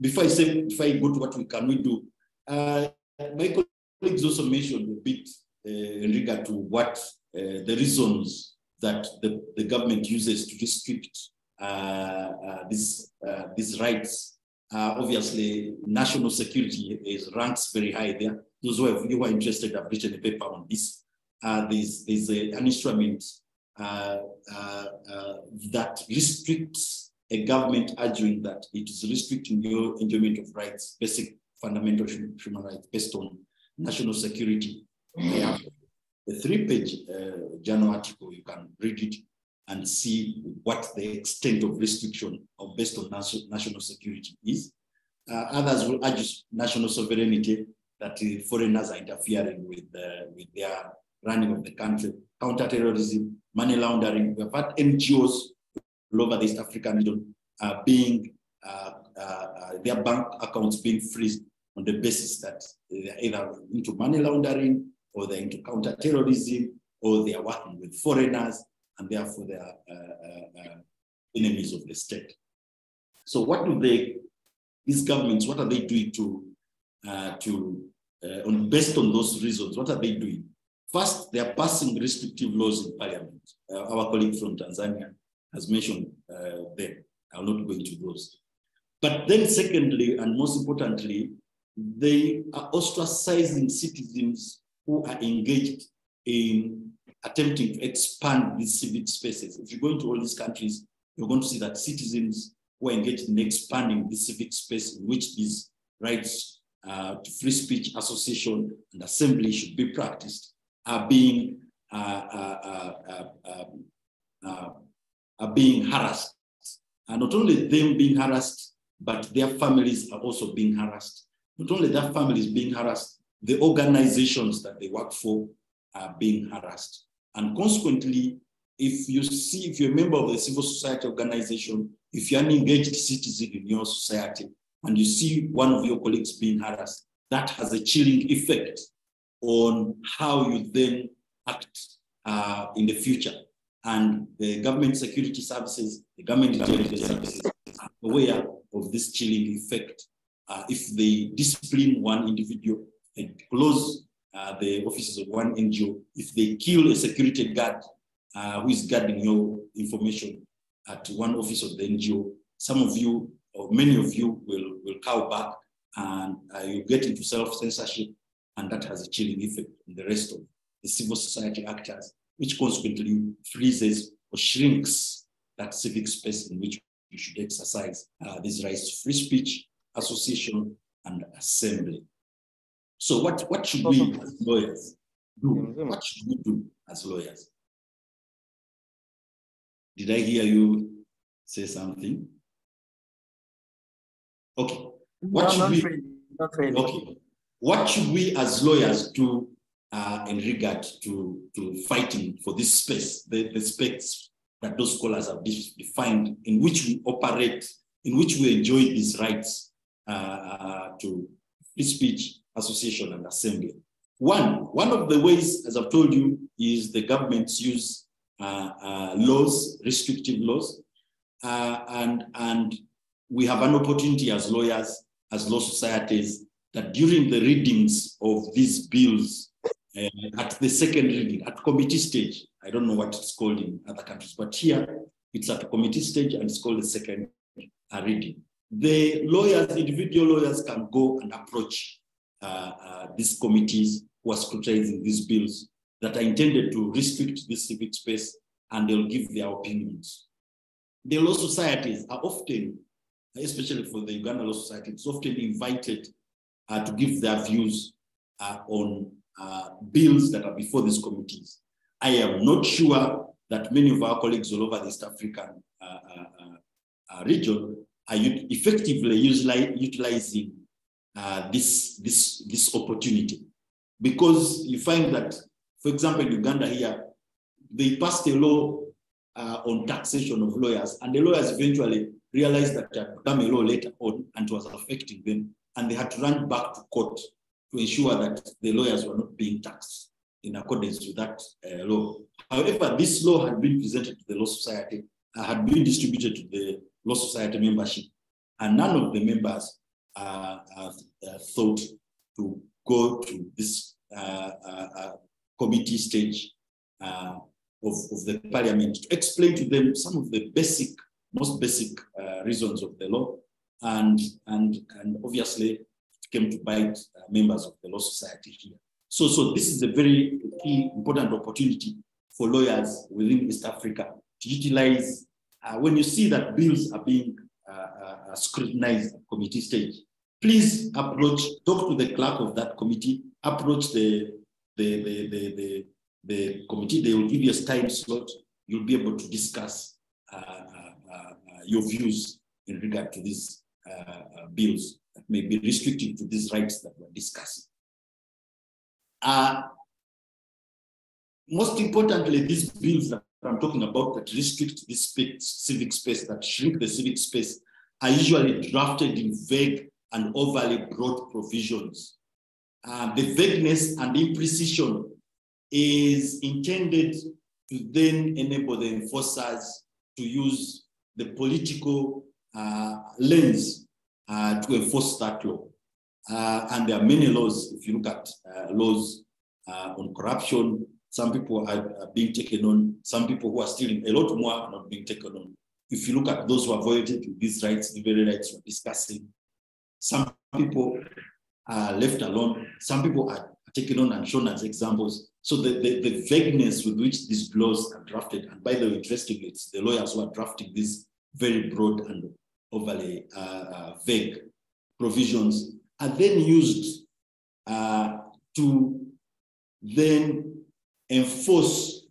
before I say, before I go to what we can we do, my colleagues also mentioned a bit uh, in regard to what uh, the reasons that the, the government uses to restrict uh, these, these rights. Uh, obviously, national security is ranks very high there. Those who, have, who are interested have written a paper on this. Uh, there's there's a, an instrument uh, that restricts a government arguing that it is restricting your enjoyment of rights, basic fundamental human rights based on national security. Mm-hmm. Have a three-page uh, journal article. You can read it and see what the extent of restriction of based on national, security is. Uh, others will urge national sovereignty that uh, foreigners are interfering with, uh, with their running of the country, counterterrorism, money laundering. We've had NGOs all over the East African region uh, being, uh, uh, their bank accounts being freezed on the basis that they're either into money laundering or they're into counterterrorism or they are working with foreigners and therefore they are uh, uh, uh, enemies of the state. So what do they, these governments, what are they doing to, to on, based on those reasons, what are they doing? First, they are passing restrictive laws in parliament. Our colleague from Tanzania has mentioned them. I'll not go into those. But then secondly, and most importantly, they are ostracizing citizens who are engaged in attempting to expand these civic spaces. If you go into all these countries, you're going to see that citizens who are engaged in expanding the civic space in which these rights uh, to free speech, association, and assembly should be practiced are being uh, uh, uh, uh um, are being harassed. And not only them being harassed, but their families are also being harassed not only their families being harassed, the organizations that they work for are being harassed. And consequently, if you see, if you're a member of the civil society organization, if you're an engaged citizen in your society, and you see one of your colleagues being harassed, that has a chilling effect on how you then act uh, in the future. And the government security services, the government intelligence services are aware of this chilling effect uh, if they discipline one individual and close uh, the offices of one NGO, if they kill a security guard uh, who is guarding your information at one office of the NGO, some of you or many of you will, will cow back and uh, you get into self-censorship and that has a chilling effect on the rest of the civil society actors, which consequently freezes or shrinks that civic space in which you should exercise uh, these rights to free speech, association, and assembly. So what, what should we as lawyers do? What should we do as lawyers? Did I hear you say something? Okay. What no, should we really. Really. okay? What should we as lawyers do uh, in regard to, to fighting for this space, the, the space that those scholars have defined in which we operate, in which we enjoy these rights uh, uh, to free speech, association, and assembly. One, one of the ways, as I've told you, is the government's use uh, laws, restrictive laws, and, and we have an opportunity as lawyers, as law societies, that during the readings of these bills uh, at the second reading, at committee stage, I don't know what it's called in other countries, but here it's at committee stage and it's called the second uh, reading. The lawyers, individual lawyers can go and approach uh, uh, these committees who are scrutinizing these bills that are intended to restrict this civic space and they'll give their opinions. The law societies are often, especially for the Uganda Law Society, it's often invited uh, to give their views uh, on uh, bills that are before these committees. I am not sure that many of our colleagues all over the East African uh, uh, uh, region are effectively utilizing this, this, this opportunity because you find that, for example, in Uganda here, they passed a law uh, on taxation of lawyers, and the lawyers eventually realized that it had become a law later on and was affecting them, and they had to run back to court to ensure that the lawyers were not being taxed in accordance with that uh, law. However, this law had been presented to the Law Society, uh, had been distributed to the Law Society membership, and none of the members uh, uh, thought to go to this uh, uh, committee stage of, of the parliament to explain to them some of the basic, most basic reasons of the law. And, and, and obviously, came to bite members of the Law Society here. So, so this is a very key, important opportunity for lawyers within East Africa to utilize uh, when you see that bills are being uh, scrutinized committee stage, please approach, talk to the clerk of that committee, approach the, the, the, the, the, the committee, they will give you a time slot, you'll be able to discuss uh, uh, uh, your views in regard to these bills that may be restricted to these rights that we're discussing. Uh, most importantly, these bills that I'm talking about that restrict this civic space, that shrink the civic space, are usually drafted in vague and overly broad provisions. Uh, the vagueness and imprecision is intended to then enable the enforcers to use the political uh, lens uh, to enforce that law. Uh, and there are many laws, if you look at uh, laws on corruption, some people are, are, being taken on, some people who are stealing, a lot more are not being taken on. If you look at those who are violated these rights, the very rights we're discussing, some people are left alone, some people are taken on and shown as examples. So the, the, the vagueness with which these laws are drafted, and by the way, interestingly, it's the lawyers who are drafting these very broad and overly uh, uh, vague provisions are then used uh, to then enforce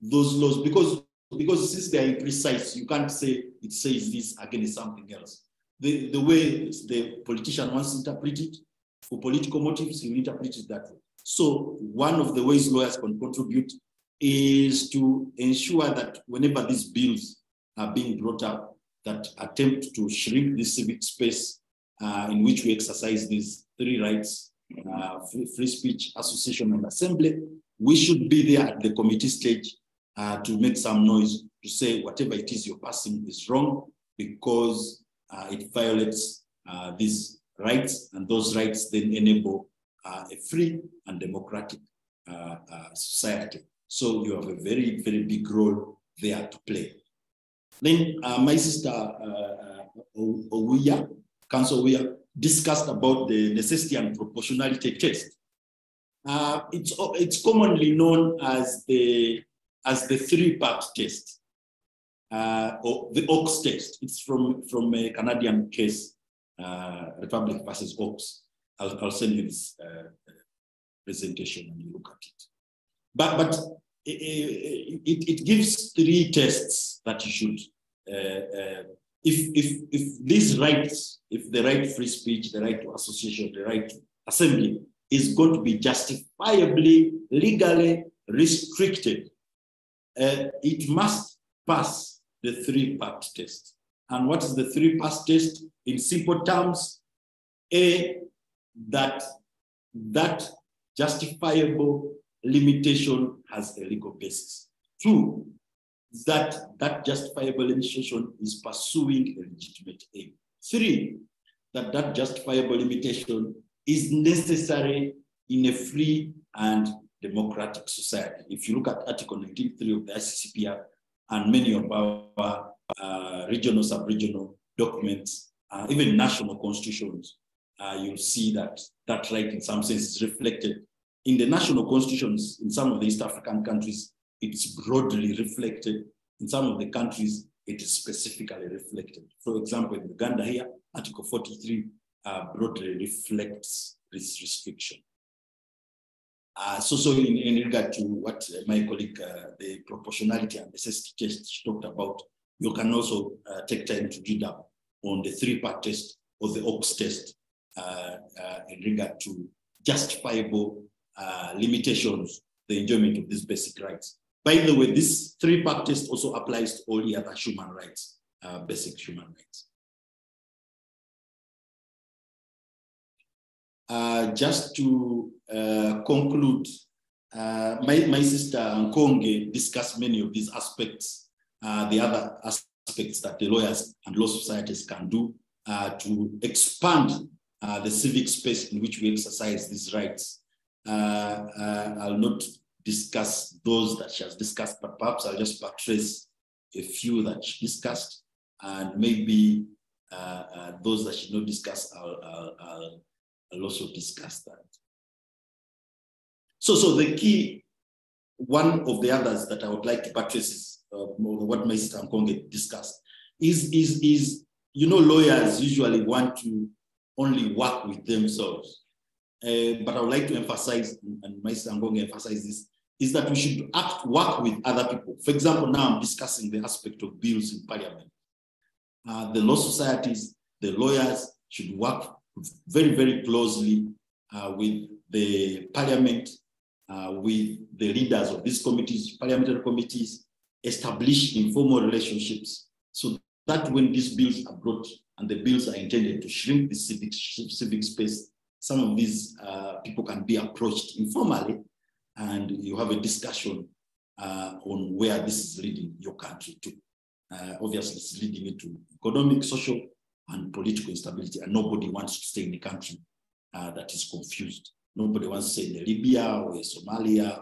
those laws because because since they are imprecise, you can't say it says this against something else. The, the way the politician wants to interpret it, for political motives, he will interpret it that way. So one of the ways lawyers can contribute is to ensure that whenever these bills are being brought up that attempt to shrink the civic space uh, in which we exercise these three rights, uh, free, free, speech, association, and assembly, we should be there at the committee stage uh, to make some noise to say whatever it is you're passing is wrong because uh, it violates uh, these rights, and those rights then enable uh, a free and democratic society. So you have a very, very big role there to play. Then my sister Ouya, Counsel Ouya, discussed about the necessity and proportionality test. Uh, it's, it's commonly known as the, as the three-part test, uh, or the Oakes test. It's from, from a Canadian case, uh, Republic versus Oakes. I'll, I'll send you this uh, presentation and you look at it. But, but it, it, it gives three tests that you should uh, uh, if, if, if these rights, if the right free speech, the right to association, the right to assembly is going to be justifiably, legally restricted, uh, it must pass the three-part test. And what is the three-part test? In simple terms, A, that that justifiable limitation has a legal basis. Two, that that justifiable limitation is pursuing a legitimate aim. Three, that that justifiable limitation is necessary in a free and democratic society. If you look at Article 19.3 of the ICCPR and many of our uh, regional, sub-regional documents, uh, even national constitutions, uh, you'll see that that right in some sense is reflected. In the national constitutions in some of the East African countries, it's broadly reflected. In some of the countries, it is specifically reflected. For example, in Uganda here, Article 43 uh, broadly reflects this restriction. Uh, so, so in, in regard to what my colleague, uh, the proportionality and necessity test talked about, you can also uh, take time to read up on the three-part test or the Oakes test uh, uh, in regard to justifiable uh, limitations, the enjoyment of these basic rights. By the way, this three-part test also applies to all the other human rights, basic human rights. Uh, just to uh, conclude, uh, my, my sister Nkonge discussed many of these aspects, the other aspects that the lawyers and law societies can do to expand the civic space in which we exercise these rights. I'll not discuss those that she has discussed, but perhaps I'll just buttress a few that she discussed, and maybe uh, uh, those that she not discuss, I'll, I'll, I'll, I'll also discuss that. So, so the key, one of the others that I would like to buttress is uh, what my sister discussed, is, is, is, you know, lawyers usually want to only work with themselves. Uh, but I would like to emphasize, and my sister Nkonge emphasize this, is that we should act, work with other people. For example, now I'm discussing the aspect of bills in parliament. Uh, the law societies, the lawyers should work very, very closely uh, with the parliament, uh, with the leaders of these committees, parliamentary committees, establish informal relationships so that when these bills are brought and the bills are intended to shrink the civic, civic space, some of these uh, people can be approached informally and you have a discussion uh, on where this is leading your country to. Uh, obviously, it's leading into economic, social, and political instability, and nobody wants to stay in a country uh, that is confused. Nobody wants to stay in Libya or in Somalia,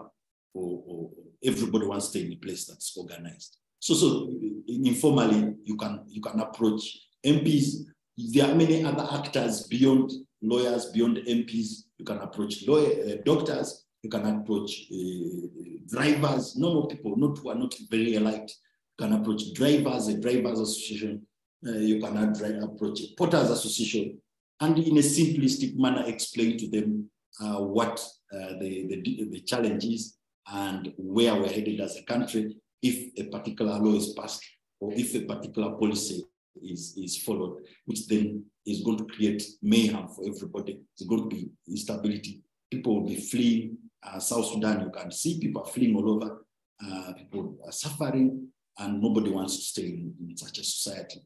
or, or, everybody wants to stay in a place that's organized. So, so informally, you can you can approach MPs. There are many other actors beyond lawyers, beyond MPs. You can approach lawyer, uh, doctors. You can approach uh, drivers, normal people, not who are not very elite. You can approach drivers, a drivers association uh, you can approach a Porters Association and in a simplistic manner explain to them what uh, the, the, the challenge is and where we're headed as a country if a particular law is passed or if a particular policy is, is followed, which then is going to create mayhem for everybody. It's going to be instability. People will be fleeing. Uh, South Sudan, you can see people fleeing all over. Uh, people are suffering, and nobody wants to stay in, in such a society.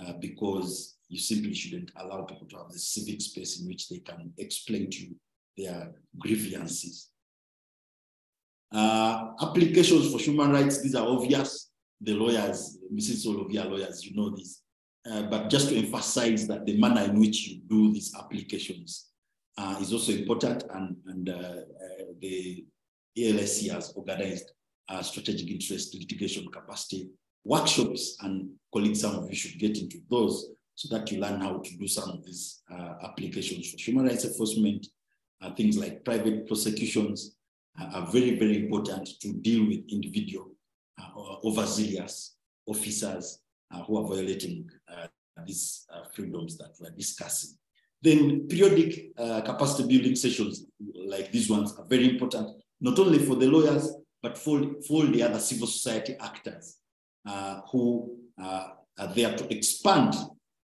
Uh, because you simply shouldn't allow people to have the civic space in which they can explain to you their grievances. Uh, applications for human rights, these are obvious. The lawyers, Mrs. Olivia lawyers, you know this. Uh, but just to emphasize that the manner in which you do these applications uh, is also important and, and uh, uh, the ALSC has organized strategic interest litigation capacity workshops and colleagues, some of you should get into those so that you learn how to do some of these uh, applications for human rights enforcement. Uh, things like private prosecutions are very, very important to deal with individual uh, overzealous officers uh, who are violating uh, these freedoms that we're discussing. Then periodic capacity building sessions like these ones are very important, not only for the lawyers, but for, for the other civil society actors who are there to expand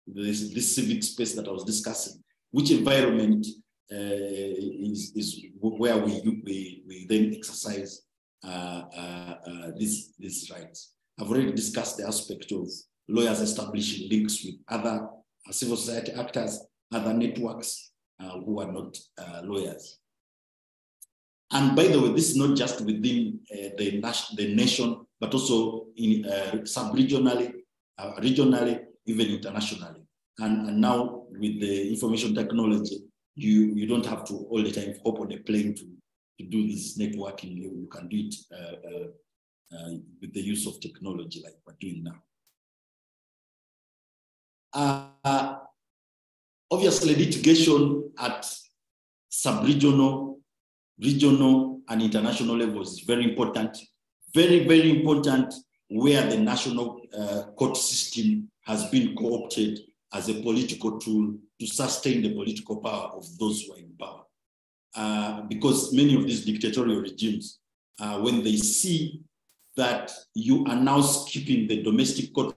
this, this civic space that I was discussing, which environment is, is where we, we, we then exercise uh, uh, uh, these, these rights. I've already discussed the aspect of lawyers establishing links with other civil society actors, other networks who are not lawyers. And by the way, this is not just within the, the nation, but also in uh, sub-regionally, uh, regionally, even internationally. And, and now with the information technology, you, you don't have to all the time hop on a plane to, to do this networking. You, you can do it uh, uh, uh, with the use of technology like we're doing now. Uh, obviously, litigation at sub-regional, regional, and international levels is very important. Very, very important where the national uh, court system has been co-opted as a political tool to sustain the political power of those who are in power. Uh, because many of these dictatorial regimes, uh, when they see that you are now skipping the domestic courts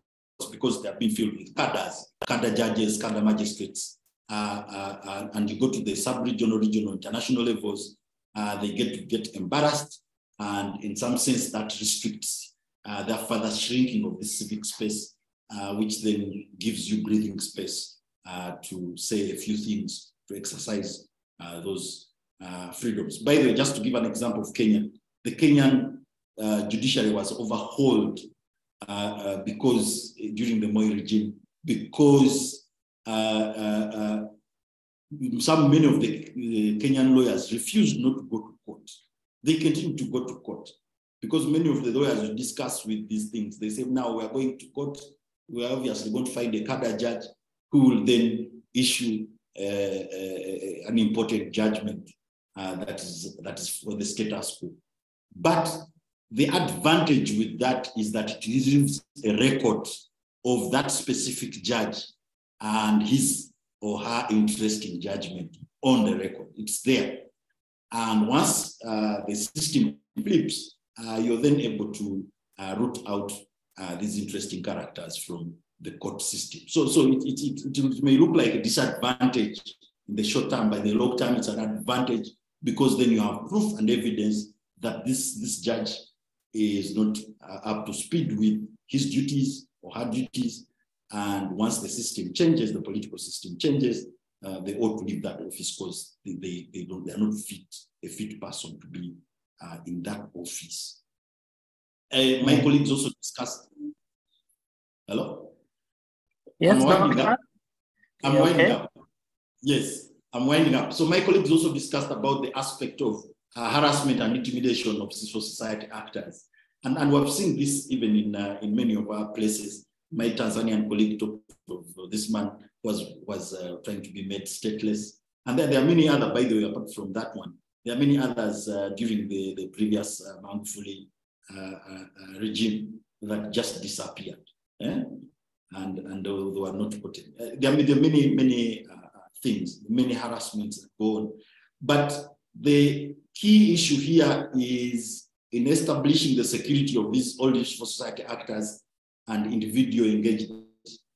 because they have been filled with cadres, cadre judges, cadre magistrates, uh, uh, uh, and you go to the sub-regional, regional, international levels, uh, they get get embarrassed, and in some sense that restricts uh, the further shrinking of the civic space, uh, which then gives you breathing space to say a few things, to exercise those freedoms. By the way, just to give an example of Kenya, the Kenyan judiciary was overhauled because during the Moi regime, because uh, uh, uh, some many of the Kenyan lawyers refused not to go to court. They continue to go to court because many of the lawyers discuss with these things, they say, now we are going to court. We obviously to find a cadre judge who will then issue uh, uh, an important judgment uh, that, is, that is for the status quo. But the advantage with that is that it leaves a record of that specific judge and his or her interest in judgment on the record. It's there. And once uh, the system flips, uh, you're then able to uh, root out uh, these interesting characters from the court system. So, so it, it, it, may look like a disadvantage in the short term, but in the long term, it's an advantage because then you have proof and evidence that this, this judge is not uh, up to speed with his duties or her duties. And once the system changes, the political system changes, uh, they ought to leave that office because they, they, they, don't, they are not fit, a fit person to be uh, in that office. Uh, my colleagues also discussed. Hello? Yes, I'm winding up. I'm winding okay. up. Yes, I'm winding up. So my colleagues also discussed about the aspect of uh, harassment and intimidation of civil society actors. And, and we've seen this even in, uh, in many of our places. My Tanzanian colleague talked of this man was, was uh, trying to be made stateless. And then there are many other, by the way, apart from that one, there are many others uh, during the, the previous uh, uh, regime that just disappeared. eh? And, and they were not put in. Uh, there, are, many, many uh, things, many harassments go on. But the key issue here is in establishing the security of these these civil society actors and individual engaged,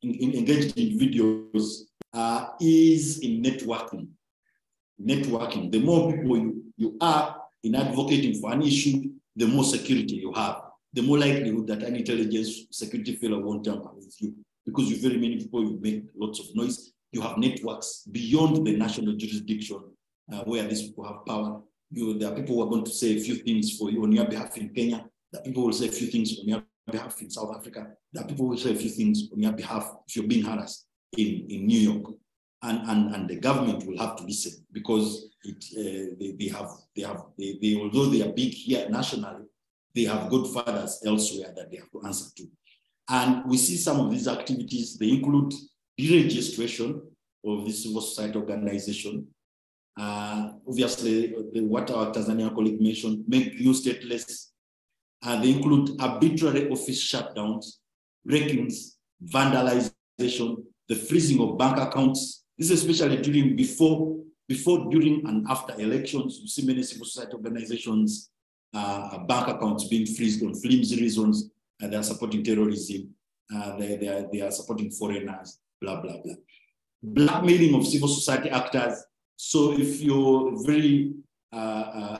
in, in engaged individuals uh, is in networking. Networking. The more people you, you are in advocating for an issue, the more security you have. The more likelihood that an intelligence security fellow won't tamper with you because you very many people, you make lots of noise. You have networks beyond the national jurisdiction uh, where these people have power. You, there are people who are going to say a few things for you on your behalf in Kenya. Are people will say a few things on your behalf in South Africa. Are people will say a few things on your behalf if you're being harassed in, in New York. And, and, and the government will have to listen because it, uh, they, they have, they have they, they, although they are big here nationally, they have good fathers elsewhere that they have to answer to. And we see some of these activities, they include deregistration of the civil society organization, uh, obviously, the, what our Tanzania colleague mentioned, make you stateless. Uh, they include arbitrary office shutdowns, break-ins, vandalization, the freezing of bank accounts. This is especially during before, before, during, and after elections. You see many civil society organizations, uh, bank accounts being freezed on flimsy reasons. Uh, they are supporting terrorism. Uh, they, they, are, they are supporting foreigners, blah, blah, blah. Blackmailing of civil society actors, so if you're very uh, uh,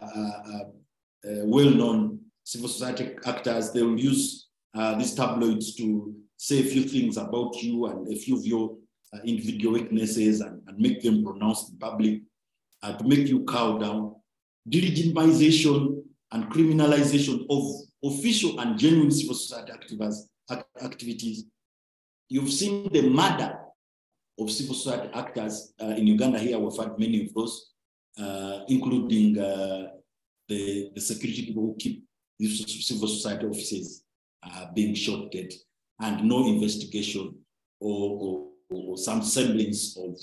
uh, well-known civil society actors, they will use these tabloids to say a few things about you and a few of your uh, individual weaknesses and, and, make them pronounced in public to make you cow down. Delegitimization and criminalization of official and genuine civil society activities. You've seen the murder of civil society actors uh, in Uganda here, we've had many of those, uh, including uh, the, the security people who keep these civil society offices uh, being shot dead and no investigation or, or, or, some semblance of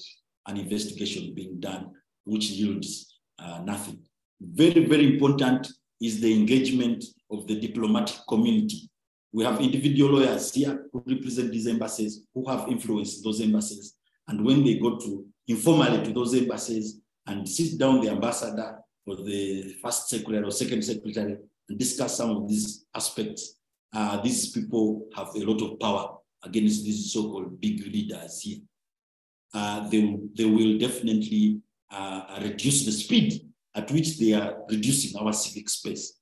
an investigation being done, which yields uh, nothing. Very, very important is the engagement of the diplomatic community. We have individual lawyers here who represent these embassies, who have influenced those embassies. And when they go to informally to those embassies and sit down the ambassador or the first secretary or second secretary and discuss some of these aspects, uh, these people have a lot of power against these so-called big leaders here. Uh, they, they will definitely uh, reduce the speed at which they are reducing our civic space.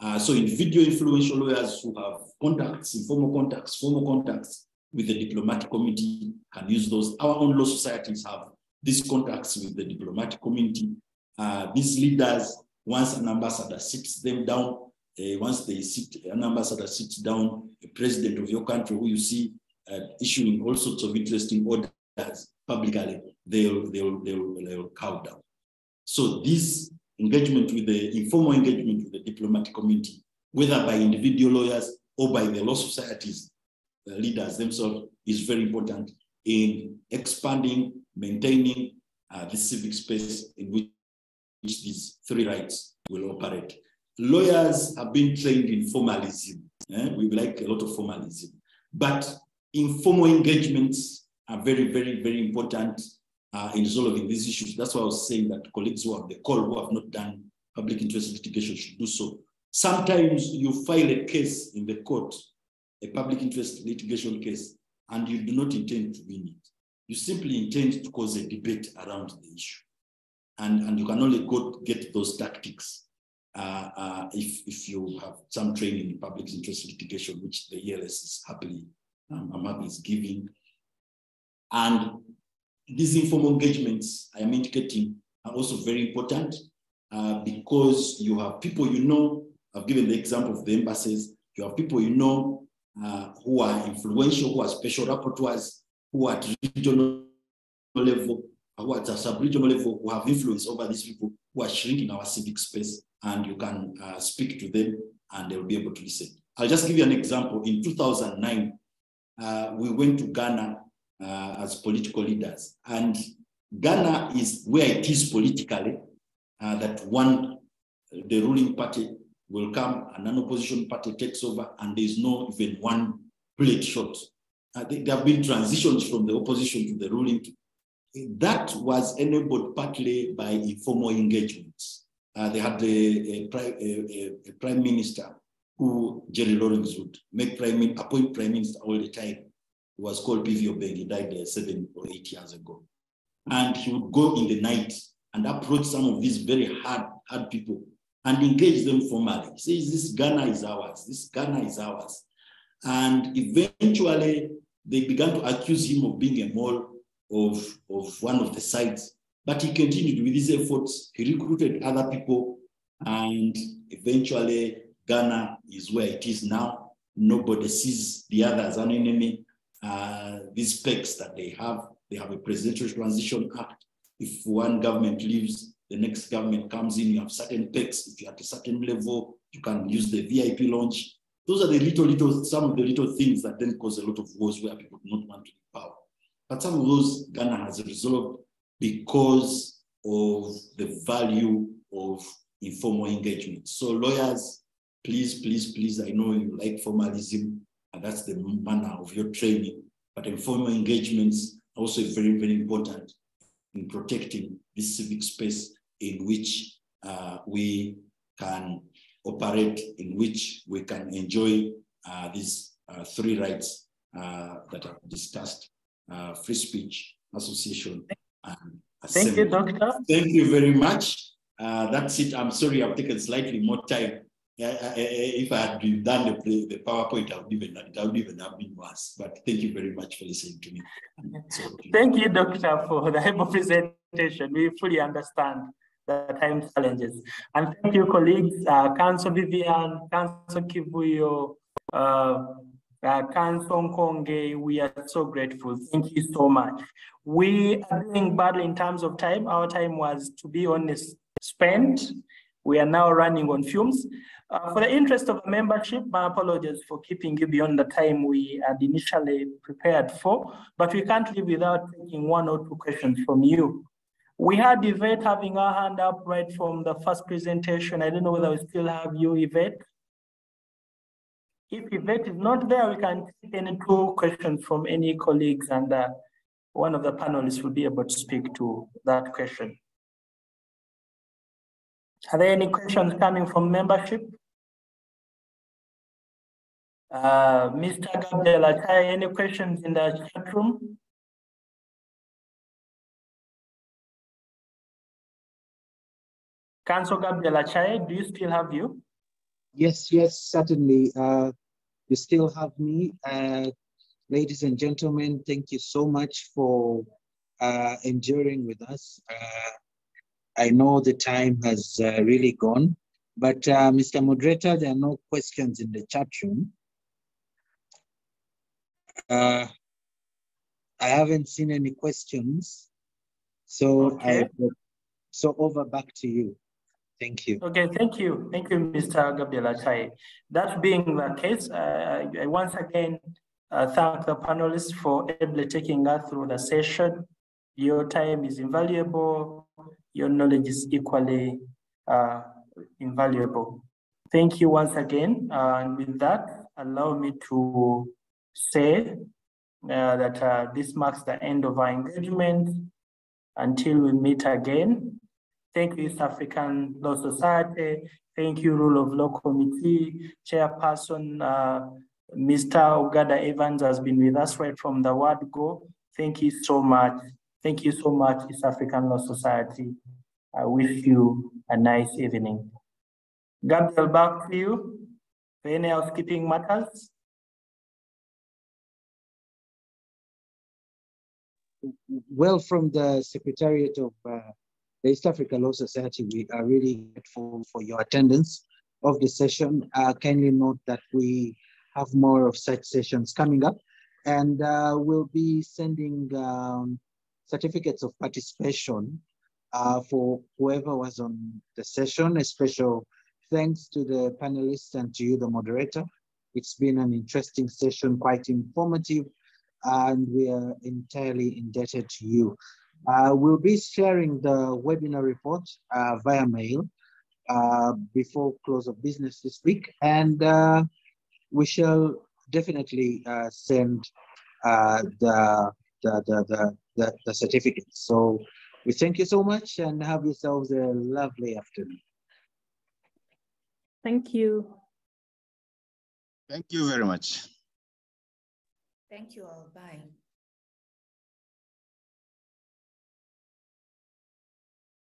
Uh, so individual influential lawyers who have contacts, informal contacts, formal contacts with the diplomatic community can use those. Our own law societies have these contacts with the diplomatic community. Uh, these leaders, once an ambassador sits them down, uh, once they sit, an ambassador sits down, a president of your country who you see uh, issuing all sorts of interesting orders publicly, they'll, they'll, they'll, they'll cow down. So this engagement with the informal engagement with the diplomatic community, whether by individual lawyers or by the law societies, the leaders themselves, is very important in expanding, maintaining uh, the civic space in which, which these three rights will operate. Lawyers have been trained in formalism. Eh? We like a lot of formalism, but informal engagements are very, very, very important uh, in resolving these issues. That's why I was saying that colleagues who have the call who have not done public interest litigation should do so. Sometimes you file a case in the court, a public interest litigation case, and you do not intend to win it. You simply intend to cause a debate around the issue. And, and you can only go get those tactics uh, uh, if, if you have some training in public interest litigation, which the ELS is happily, um, I'm happy is giving. And these informal engagements I am indicating are also very important uh, because you have people you know, I've given the example of the embassies, you have people you know uh, who are influential, who are special rapporteurs, who are at regional level, who are at sub-regional level, who have influence over these people who are shrinking our civic space, and you can uh, speak to them and they'll be able to listen. I'll just give you an example. In 2009, uh, we went to Ghana uh, as political leaders. And Ghana is where it is politically uh, that one, the ruling party will come and an opposition party takes over and there's no even one plate shot. Uh, there have been transitions from the opposition to the ruling. That was enabled partly by informal engagements. Uh, they had a, a, a, a, prime minister who Jerry Rawlings would make prime, appoint prime minister all the time He was called PV Obeng. He died uh, seven or eight years ago. And he would go in the night and approach some of these very hard, hard people and engage them formally. He says, this Ghana is ours, this Ghana is ours. And eventually they began to accuse him of being a mole of, of one of the sides. But he continued with his efforts. He recruited other people and eventually Ghana is where it is now. Nobody sees the other as an enemy uh, these specs that they have. They have a presidential transition act. If one government leaves, the next government comes in, you have certain pecs. If you're at a certain level, you can use the VIP launch. Those are the little, little, some of the little things that then cause a lot of wars where people do not want to be power. But some of those Ghana has resolved because of the value of informal engagement. So lawyers, please, please, please, I know you like formalism, and that's the manner of your training. But informal engagements are also very, very important in protecting this civic space in which uh, we can operate, in which we can enjoy uh, these uh, three rights uh, that are discussed, uh, free speech, association, assembly. Thank you, Doctor. Thank you very much. Uh, that's it. I'm sorry I've taken slightly more time uh, uh, uh, if I had done the, the PowerPoint, I would even it would even have been worse. But thank you very much for listening to me. So, thank you, Doctor, for the able presentation. We fully understand the time challenges. And thank you, colleagues, uh, Counsel Vivian, Counsel Kivuyo, uh, Counsel Nkonge, we are so grateful. Thank you so much. We are doing badly in terms of time. Our time was, to be honest, spent. We are now running on fumes. Uh, for the interest of membership, my apologies for keeping you beyond the time we had initially prepared for, but we can't leave without taking one or two questions from you. We had Yvette having her hand up right from the first presentation. I don't know whether we still have you, Yvette. If Yvette is not there, we can take any two questions from any colleagues and uh, one of the panelists will be able to speak to that question. Are there any questions coming from membership? Uh, Mr. Gabriel any questions in the chat room? Counsel Gabriel do you still have you? Yes, yes, certainly. Uh, you still have me. Uh, ladies and gentlemen, thank you so much for uh, enduring with us. Uh, I know the time has uh, really gone, but uh, Mr. Moderator, there are no questions in the chat room. Uh, I haven't seen any questions. So Okay. I, so over back to you. Thank you. Okay, thank you. Thank you, Mr. Gabriel Achai. That being the case, uh, I once again uh, thank the panelists for ably taking us through the session. Your time is invaluable. Your knowledge is equally uh, invaluable. Thank you once again. And with that, allow me to say uh, that uh, this marks the end of our engagement. Until we meet again, Thank you, East African Law Society. Thank you, Rule of Law Committee. Chairperson, uh, Mr. Ogada Evans has been with us right from the word go. Thank you so much. Thank you so much, East African Law Society. I wish you a nice evening. Gabriel, back to you. Any housekeeping matters? Well, from the Secretariat of uh, the East Africa Law Society, we are really grateful for your attendance of the session. Uh, kindly note that we have more of such sessions coming up and uh, we'll be sending um, certificates of participation uh, for whoever was on the session. A special thanks to the panelists and to you, the moderator. It's been an interesting session, quite informative, and we are entirely indebted to you. Uh, we'll be sharing the webinar report uh, via mail uh, before close of business this week, and uh, we shall definitely uh, send uh, the, the, the, the, the, the certificates. So we thank you so much and have yourselves a lovely afternoon. Thank you. Thank you very much. Thank you all. Bye.